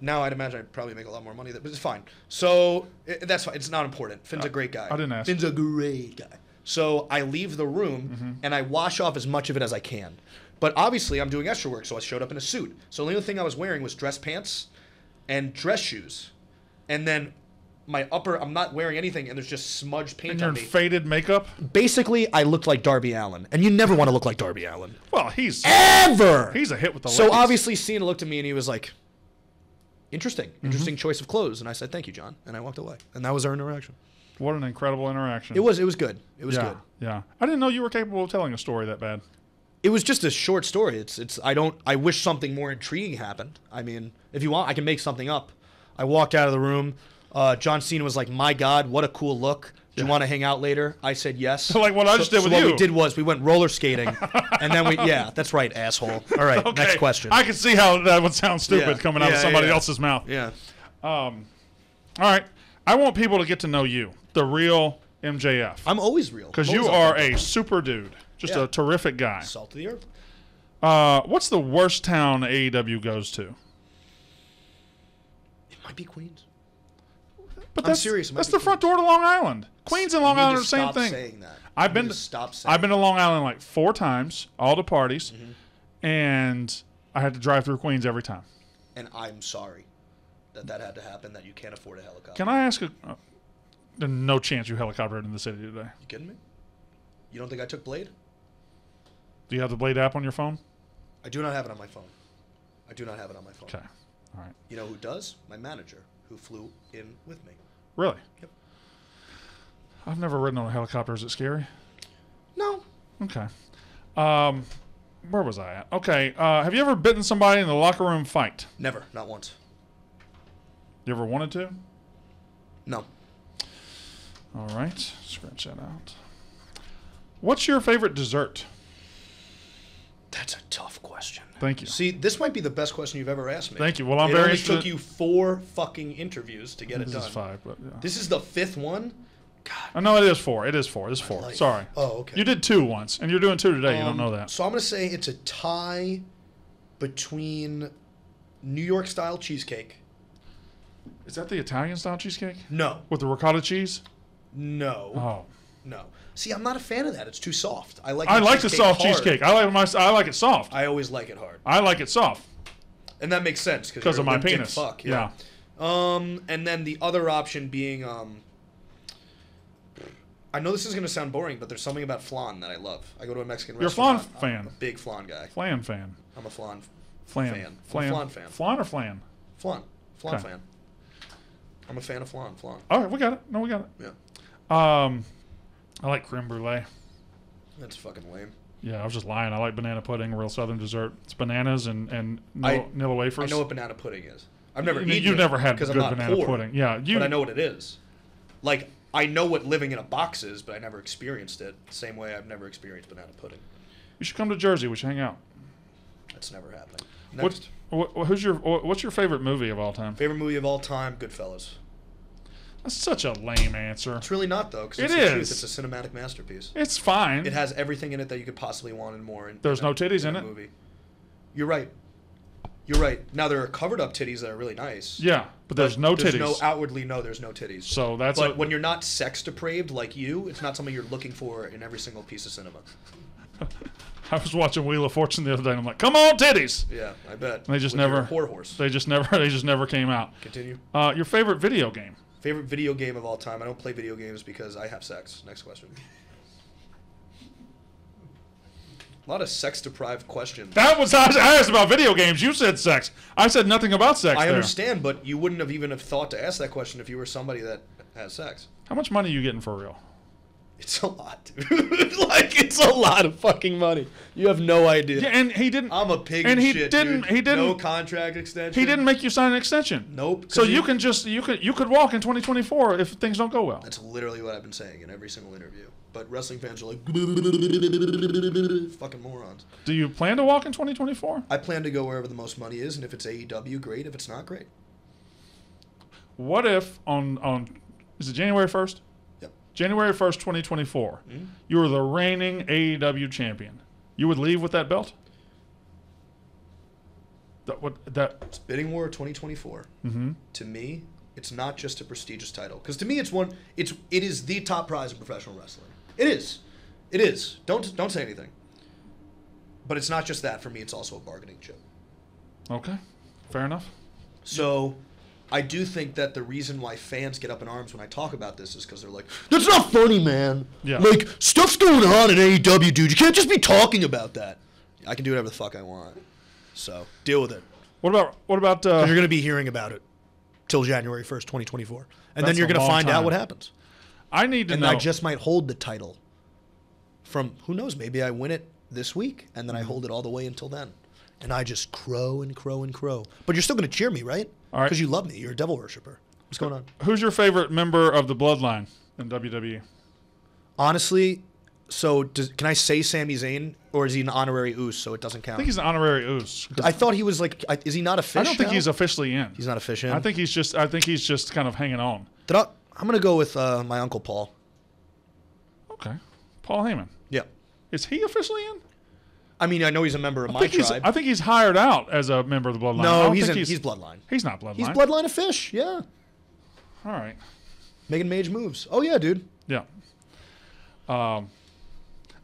now I'd imagine I'd probably make a lot more money, but it's fine. So i that's fine. It's not important. Finn's a great guy. I didn't ask. Finn's a great guy. So I leave the room Mm-hmm. and I wash off as much of it as I can. But obviously, I'm doing extra work, so I showed up in a suit. So the only thing I was wearing was dress pants and dress shoes, and then my upper. I'm not wearing anything, and there's just smudged paint And you're on me. faded makeup. Basically, I looked like Darby Allin, and you never want to look like Darby Allin Well, he's ever. he's a hit with the So ladies. obviously, Cena looked at me and he was like, "Interesting, Mm-hmm. interesting choice of clothes." And I said, "Thank you, John," and I walked away. And that was our interaction. What an incredible interaction. It was it was good. It was yeah, good. Yeah. I didn't know you were capable of telling a story that bad. It was just a short story. It's it's I don't I wish something more intriguing happened. I mean, if you want, I can make something up. I walked out of the room. Uh, John Cena was like, "My God, what a cool look." Do you want to hang out later? I said yes. Like what I just did with so with what we did was we went roller skating, and then we yeah, that's right, asshole. All right, Okay. next question. I can see how that would sound stupid Yeah. coming out of somebody yeah. else's mouth. yeah. Um, All right. I want people to get to know you, the real MJF. I'm always real. Because you are a super dude. Just Yeah. a terrific guy. salt of the earth. Uh, what's the worst town AEW goes to? It might be Queens. But I'm that's, serious, That's the front door to Long Island. Queens and Long Island are the same stop thing. Saying that. I've been to- to stop saying. I've been to Long Island like four times, all the parties, Mm-hmm. and I had to drive through Queens every time. and I'm sorry that that had to happen. That you can't afford a helicopter. Can I ask a? Uh, no chance you helicoptered in the city today. You kidding me? You don't think I took Blade? Do you have the Blade app on your phone? I do not have it on my phone. I do not have it on my phone. Okay. All right. You know who does? My manager, who flew in with me. Really? Yep. I've never ridden on a helicopter. Is it scary? No. Okay. Um, where was I at? Okay. Uh, have you ever bitten somebody in the locker room fight? Never. Not once. You ever wanted to? No. All right. Scratch that out. What's your favorite dessert? That's a tough question. Thank you. See, this might be the best question you've ever asked me. Thank you. Well, I'm it very only took you four fucking interviews to get This it done. This is five, but yeah. This is the fifth one. God. Oh, no, it is four. It is four. It's four. life. Sorry. Oh, okay. You did two once, and you're doing two today. you don't Um, know that. So I'm gonna say it's a tie between New York style cheesecake. Is that the Italian style cheesecake No. with the ricotta cheese? No. Oh, No. See, I'm not a fan of that. It's too soft. I like. I like the soft hard. cheesecake. I like my. I like it soft. I always like it hard, I like it soft and that makes sense because of my penis. Fuck yeah. yeah. Um, and then the other option being um. I know this is gonna sound boring, but there's something about flan that I love. I go to a Mexican You're a flan restaurant. I'm fan. a big flan guy. Flan fan. I'm a flan. Flan. Fan. I'm Flan. flan fan. Flan or flan? Flan. Flan Okay. fan. I'm a fan of flan. Flan. All right, we got it. No, we got it. Yeah. Um, I like creme brulee. That's fucking lame. Yeah, I was just lying. I like banana pudding, real southern dessert. It's bananas and and I- Nilla, wafers. I know what banana pudding is. I've never You- eaten you've never had good banana poor, pudding. Yeah, you. but I know what it is. Like I know what living in a box is, but I never experienced it. Same way I've never experienced banana pudding. You should come to Jersey. We should hang out. That's never happening. What, Next. what, who's your what's your favorite movie of all time? Favorite movie of all time, Goodfellas. That's such a lame answer. It's really not though, because It it's the truth. is. It's a cinematic masterpiece. It's fine. It has everything in it that you could possibly want and more. In, There's in no a- titties in a it? Movie. You're right. You're right. Now there are covered up titties that are really nice. yeah, but there's no There's titties. no outwardly no. There's no titties. so that's but a, when you're not sex depraved like you, it's not something you're looking for in every single piece of cinema. I was watching Wheel of Fortune the other day. and I'm like, come on, titties. Yeah, I bet. And They just With never- Whore horse. They just never they just never came out. Continue. Uh, your favorite video game? Favorite video game of all time. I don't play video games because I have sex. Next question. A lot of sex deprived questions. That was I asked about video games. You said sex. I said nothing about sex. I there. understand, but you wouldn't have even have thought to ask that question if you were somebody that has sex. How much money are you getting for real? It's a lot, dude. like it's a lot of fucking money. You have no idea. Yeah, and he didn't. I'm a pig. And he shit, didn't- dude. he didn't- No contract extension. he didn't make you sign an extension. Nope. So you can just you could you could walk in 2024 if things don't go well. That's literally what I've been saying in every single interview. But wrestling fans are like fucking morons. Do you plan to walk in 2024? I plan to go wherever the most money is, and if it's AEW, great. If it's not, great. What if on on is it January 1st? January 1st, 2024. Mhm. You were the reigning AEW champion. You would leave with that belt? That what that It's bidding war 2024. mhm. To me, it's not just a prestigious title. Because to me, it's one. It's it is the top prize of professional wrestling. It is. It is. Don't don't say anything. But it's not just that for me. It's also a bargaining chip. Okay, fair enough. So, I do think that the reason why fans get up in arms when I talk about this is because they're like, "That's not funny, man. Yeah. Like stuff's going on in AEW, dude. You can't just be talking about that. I can do whatever the fuck I want. So deal with it. What about what about? Uh, You're gonna be hearing about it till January 1st, 2024, and then you're gonna find out what happens. I need to And know. I just might hold the title. From who knows? Maybe I win it this week, and then I hold it all the way until then. And I just crow and crow and crow. But you're still going to cheer me, right? All right. Because you love me. You're a devil worshiper. What's going on? Who's your favorite member of the Bloodline in? WWE? Honestly, so does, can I say Sami Zayn, or is he an honorary Uce, so it doesn't count. I think he's an honorary Uce. I thought he was like. I, is he not a fish? I don't think now? he's officially in. He's not a fish in. I think he's just. I think he's just kind of hanging on. Did I, I'm going to go with uh, my uncle Paul. Okay, Paul Heyman. Yeah. Is he officially in? I mean, I know he's a member of I my think he's. tribe. I think he's hired out as a member of the Bloodline. No, don't he's, in, he's bloodline. He's not Bloodline. He's bloodline of fish. Yeah. All right. Making mage moves. Oh yeah, dude. Yeah. Um,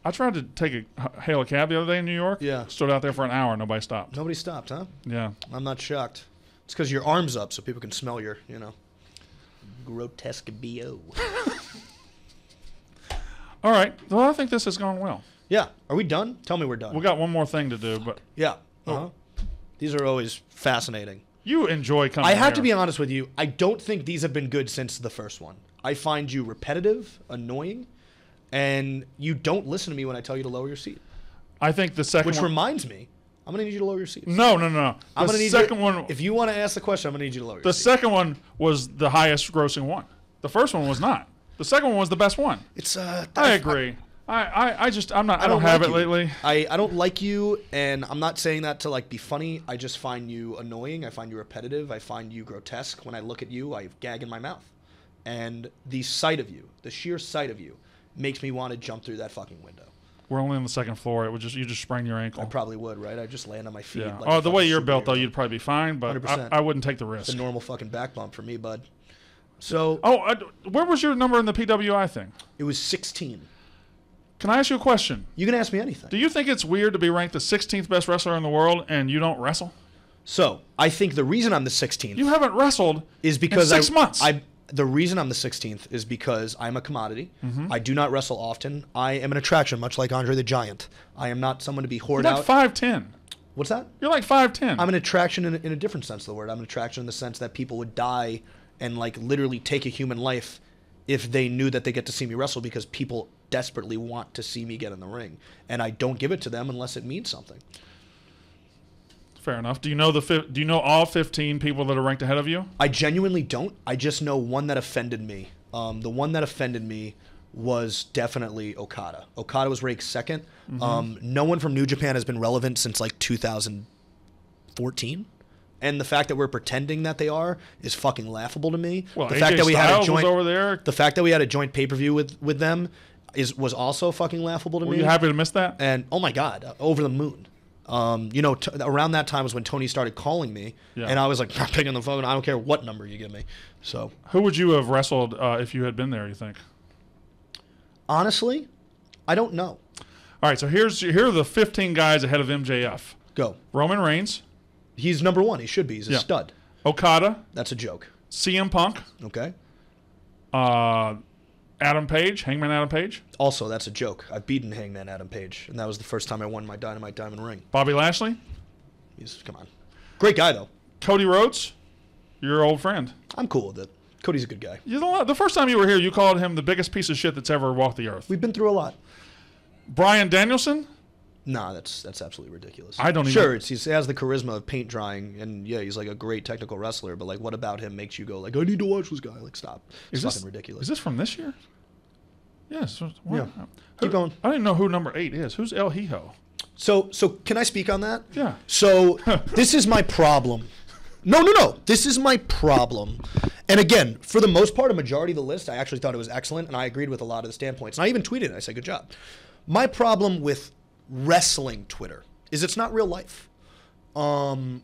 I tried to take a hail a cab the other day in New York. Yeah. Stood out there for an hour. Nobody stopped. Nobody stopped, huh? Yeah. I'm not shocked. It's because your arm's up, so people can smell your, you know, grotesque bo. All right. Well, I think this has gone well. Yeah. Are we done? Tell me we're done. We got one more thing to do, but yeah. Uh-huh. These are always fascinating. you enjoy coming. I have to be honest with you. I don't think these have been good since the first one. I find you repetitive, annoying, and you don't listen to me when I tell you to lower your seat. I think the second Which one. reminds me, I'm gonna need you to lower your seat. no, no, no. The I'm gonna need second you, one. If you want to ask the question, I'm gonna need you to lower your the second one was the highest grossing one. The first one was not. The second one was the best one. It's uh. I agree. I, I, I just I'm not. I, I don't, have like it you. lately. I, I don't like you, and I'm not saying that to like be funny. I just find you annoying. I find you repetitive. I find you grotesque. When I look at you, I gag in my mouth, and the sight of you, the sheer sight of you, makes me want to jump through that fucking window. We're only on the second floor. It would just you just sprain your ankle. I probably would, right? I'd just land on my feet. yeah. like oh, the way you're built though, you'd probably be fine. But I, 100%. I wouldn't take the It's risk. a normal fucking back bump for me, bud. So Oh, uh, I, where was your number in the PWI thing? it was 16. Can I ask you a question? You can ask me anything. Do you think it's weird to be ranked the 16th best wrestler in the world and you don't wrestle? So I think the reason I'm the 16th You haven't wrestled is because in six I, months. I the reason I'm the 16th is because I'm a commodity. Mm-hmm. I do not wrestle often. I am an attraction, much like Andre the Giant. I am not someone to be hoarded You're like five ten. What's that? You're like five ten. I'm an attraction in a, in a different sense of the word. I'm an attraction in the sense that people would die and like literally take a human life if they knew that they get to see me wrestle because people desperately want to see me get in the ring, and I don't give it to them unless it means something. Fair enough. Do you know the Do you know all 15 people that are ranked ahead of you? I genuinely don't. I just know one that offended me. Um, the one that offended me was definitely Okada. Okada was ranked 2nd Um, no one from New Japan has been relevant since like 2014. And the fact that we're pretending that they are is fucking laughable to me. Well, the AJ fact that we had a joint over there. the fact that we had a joint pay per view with with them is was also fucking laughable to Were me. you happy to miss that? and oh my god, uh, over the moon. Um, you know, t- around that time was when Tony started calling me, Yeah. and I was like, not picking the phone. I don't care what number you give me. So Who would you have wrestled uh, if you had been there? You think? honestly, I don't know. All right. So here's here are the 15 guys ahead of MJF. Go. Roman Reigns, He's number one. He should be. He's a Yeah. stud. Okada, That's a joke. CM Punk, Okay. uh, Adam Page, Hangman Adam Page, Also, that's a joke. I've beaten Hangman Adam Page, and that was the first time I won my Dynamite Diamond ring. Bobby Lashley, He's come on, great guy though. Cody Rhodes, your old friend. I'm cool with it. Cody's a good guy. You know, the first time you were here, you called him the biggest piece of shit that's ever walked the earth. We've been through a lot. Bryan Danielson, Nah, that's that's absolutely ridiculous. I don't even- Sure, it's, he has the charisma of paint drying, and yeah, he's like a great technical wrestler. But like, what about him makes you go like, I need to watch this guy? Like, stop. It's is this fucking ridiculous. Is this from this year? Yes. Yeah. Who- Keep going. I don't even know who number eight is. Who's El Hijo? So, so can I speak on that? Yeah. So this is my problem. No, no, no. This is my problem. And again, for the most part, a majority of the list, I actually thought it was excellent, and I agreed with a lot of the standpoints. And I even tweeted it. I said, "Good job." My problem with wrestling Twitter is it's not real life. Um,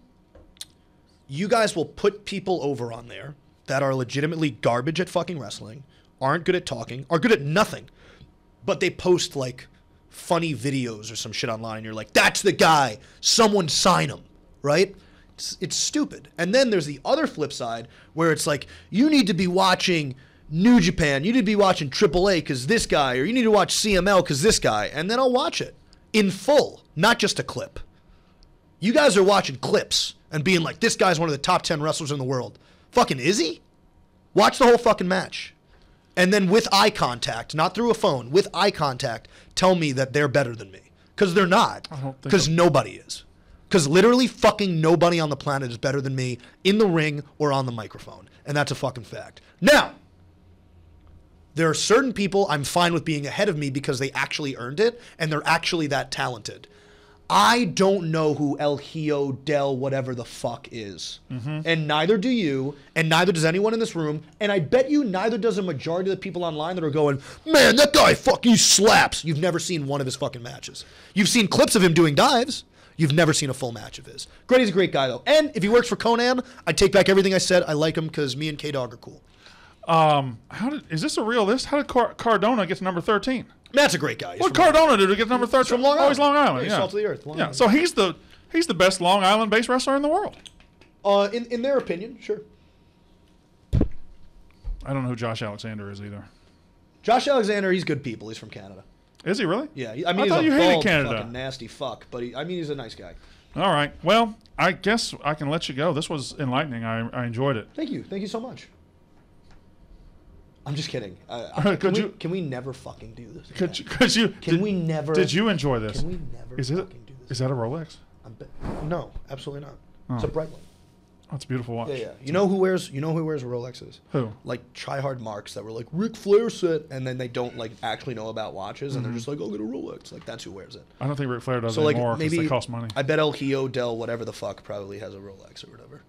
you guys will put people over on there that are legitimately garbage at fucking wrestling, aren't good at talking, are good at nothing, but they post like funny videos or some shit online and you're like, that's the guy. Someone sign him, right? It's, it's stupid. And then there's the other flip side where it's like, you need to be watching New Japan. You need to be watching AAA because this guy, or you need to watch CMLL because this guy. And then I'll watch it in full, not just a clip. You guys are watching clips and being like, this guy's one of the top 10 wrestlers in the world. Fucking is he? Watch the whole fucking match. And then with eye contact, not through a phone, with eye contact, tell me that they're better than me. Because they're not. Because nobody is. Because literally fucking nobody on the planet is better than me in the ring or on the microphone. And that's a fucking fact. Now, there are certain people I'm fine with being ahead of me because they actually earned it and they're actually that talented. I don't know who El Hijo Del whatever the fuck is. Mm-hmm. And neither do you, and neither does anyone in this room. And I bet you neither does a majority of the people online that are going, man, that guy fucking slaps. You've never seen one of his fucking matches. You've seen clips of him doing dives. You've never seen a full match of his. Grady's a great guy, though. And if he works for Konnan, I take back everything I said. I like him because me and K Dog are cool. Um, how did is this a real list? How did Car- Cardona get to number thirteen? That's a great guy. He's What from- Cardona do to get to number thirteen? from Long Island. Oh, he's Long Island. Yeah, Yeah, salt of the earth, Long yeah. Island. So he's the he's the best Long Island based wrestler in the world. Uh, in, in their opinion, sure. I don't know who Josh Alexander is either. Josh Alexander, he's good people. He's from Canada. Is he really? Yeah, I mean, I he's thought a you hated bald, Canada. fucking nasty fuck, but he, I mean, he's a nice guy. All right. Well, I guess I can let you go. This was enlightening. I, I enjoyed it. Thank you, thank you so much. I'm just kidding. Uh, Could can, we, you- can we never fucking do this? Could you, could you Can did, we never? did you enjoy this? Can we never Is it fucking do this? is that a Rolex? I'm be- no, absolutely not. It's a Oh. Breitling. Oh, it's a beautiful watch. Yeah, yeah. You know who wears? You know who wears Rolexes? Who? Like try hard marks that were like Ric Flair set, and then they don't like actually know about watches, Mm-hmm. and they're just like, "I'll get a Rolex." Like that's who wears it. I don't think Ric Flair does So like anymore because maybe they cost money. I bet El Hijo Del whatever the fuck probably has a Rolex or whatever.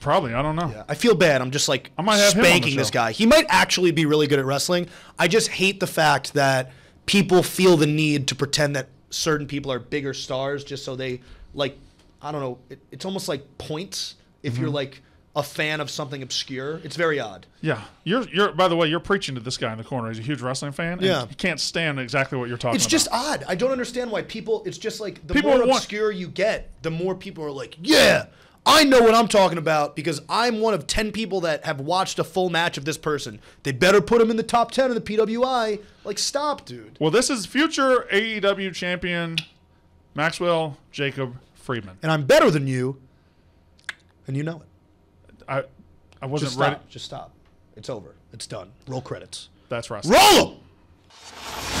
Probably. I don't know. Yeah, I feel bad. I'm just like I might have him on the spanking this guy. He might actually be really good at wrestling. I just hate the fact that people feel the need to pretend that certain people are bigger stars just so they like. I don't know. It, it's almost like points if Mm-hmm. you're like a fan of something obscure. It's very odd. Yeah. You're you're by the way, you're preaching to this guy in the corner. He's a huge wrestling fan. and Yeah. He can't stand exactly what you're talking about. It's about. just odd. I don't understand why people. It's just like the People more want- obscure you get, the more people are like, "Yeah, I know what I'm talking about because I'm one of ten people that have watched a full match of this person. They better put him in the top ten of the PWI." Like, stop, dude. Well, this is future AEW champion Maxwell Jacob Friedman. And I'm better than you, and you know it. I I wasn't Just ready. stop. Just stop. It's over. It's done. Roll credits. That's wrestling. Roll them.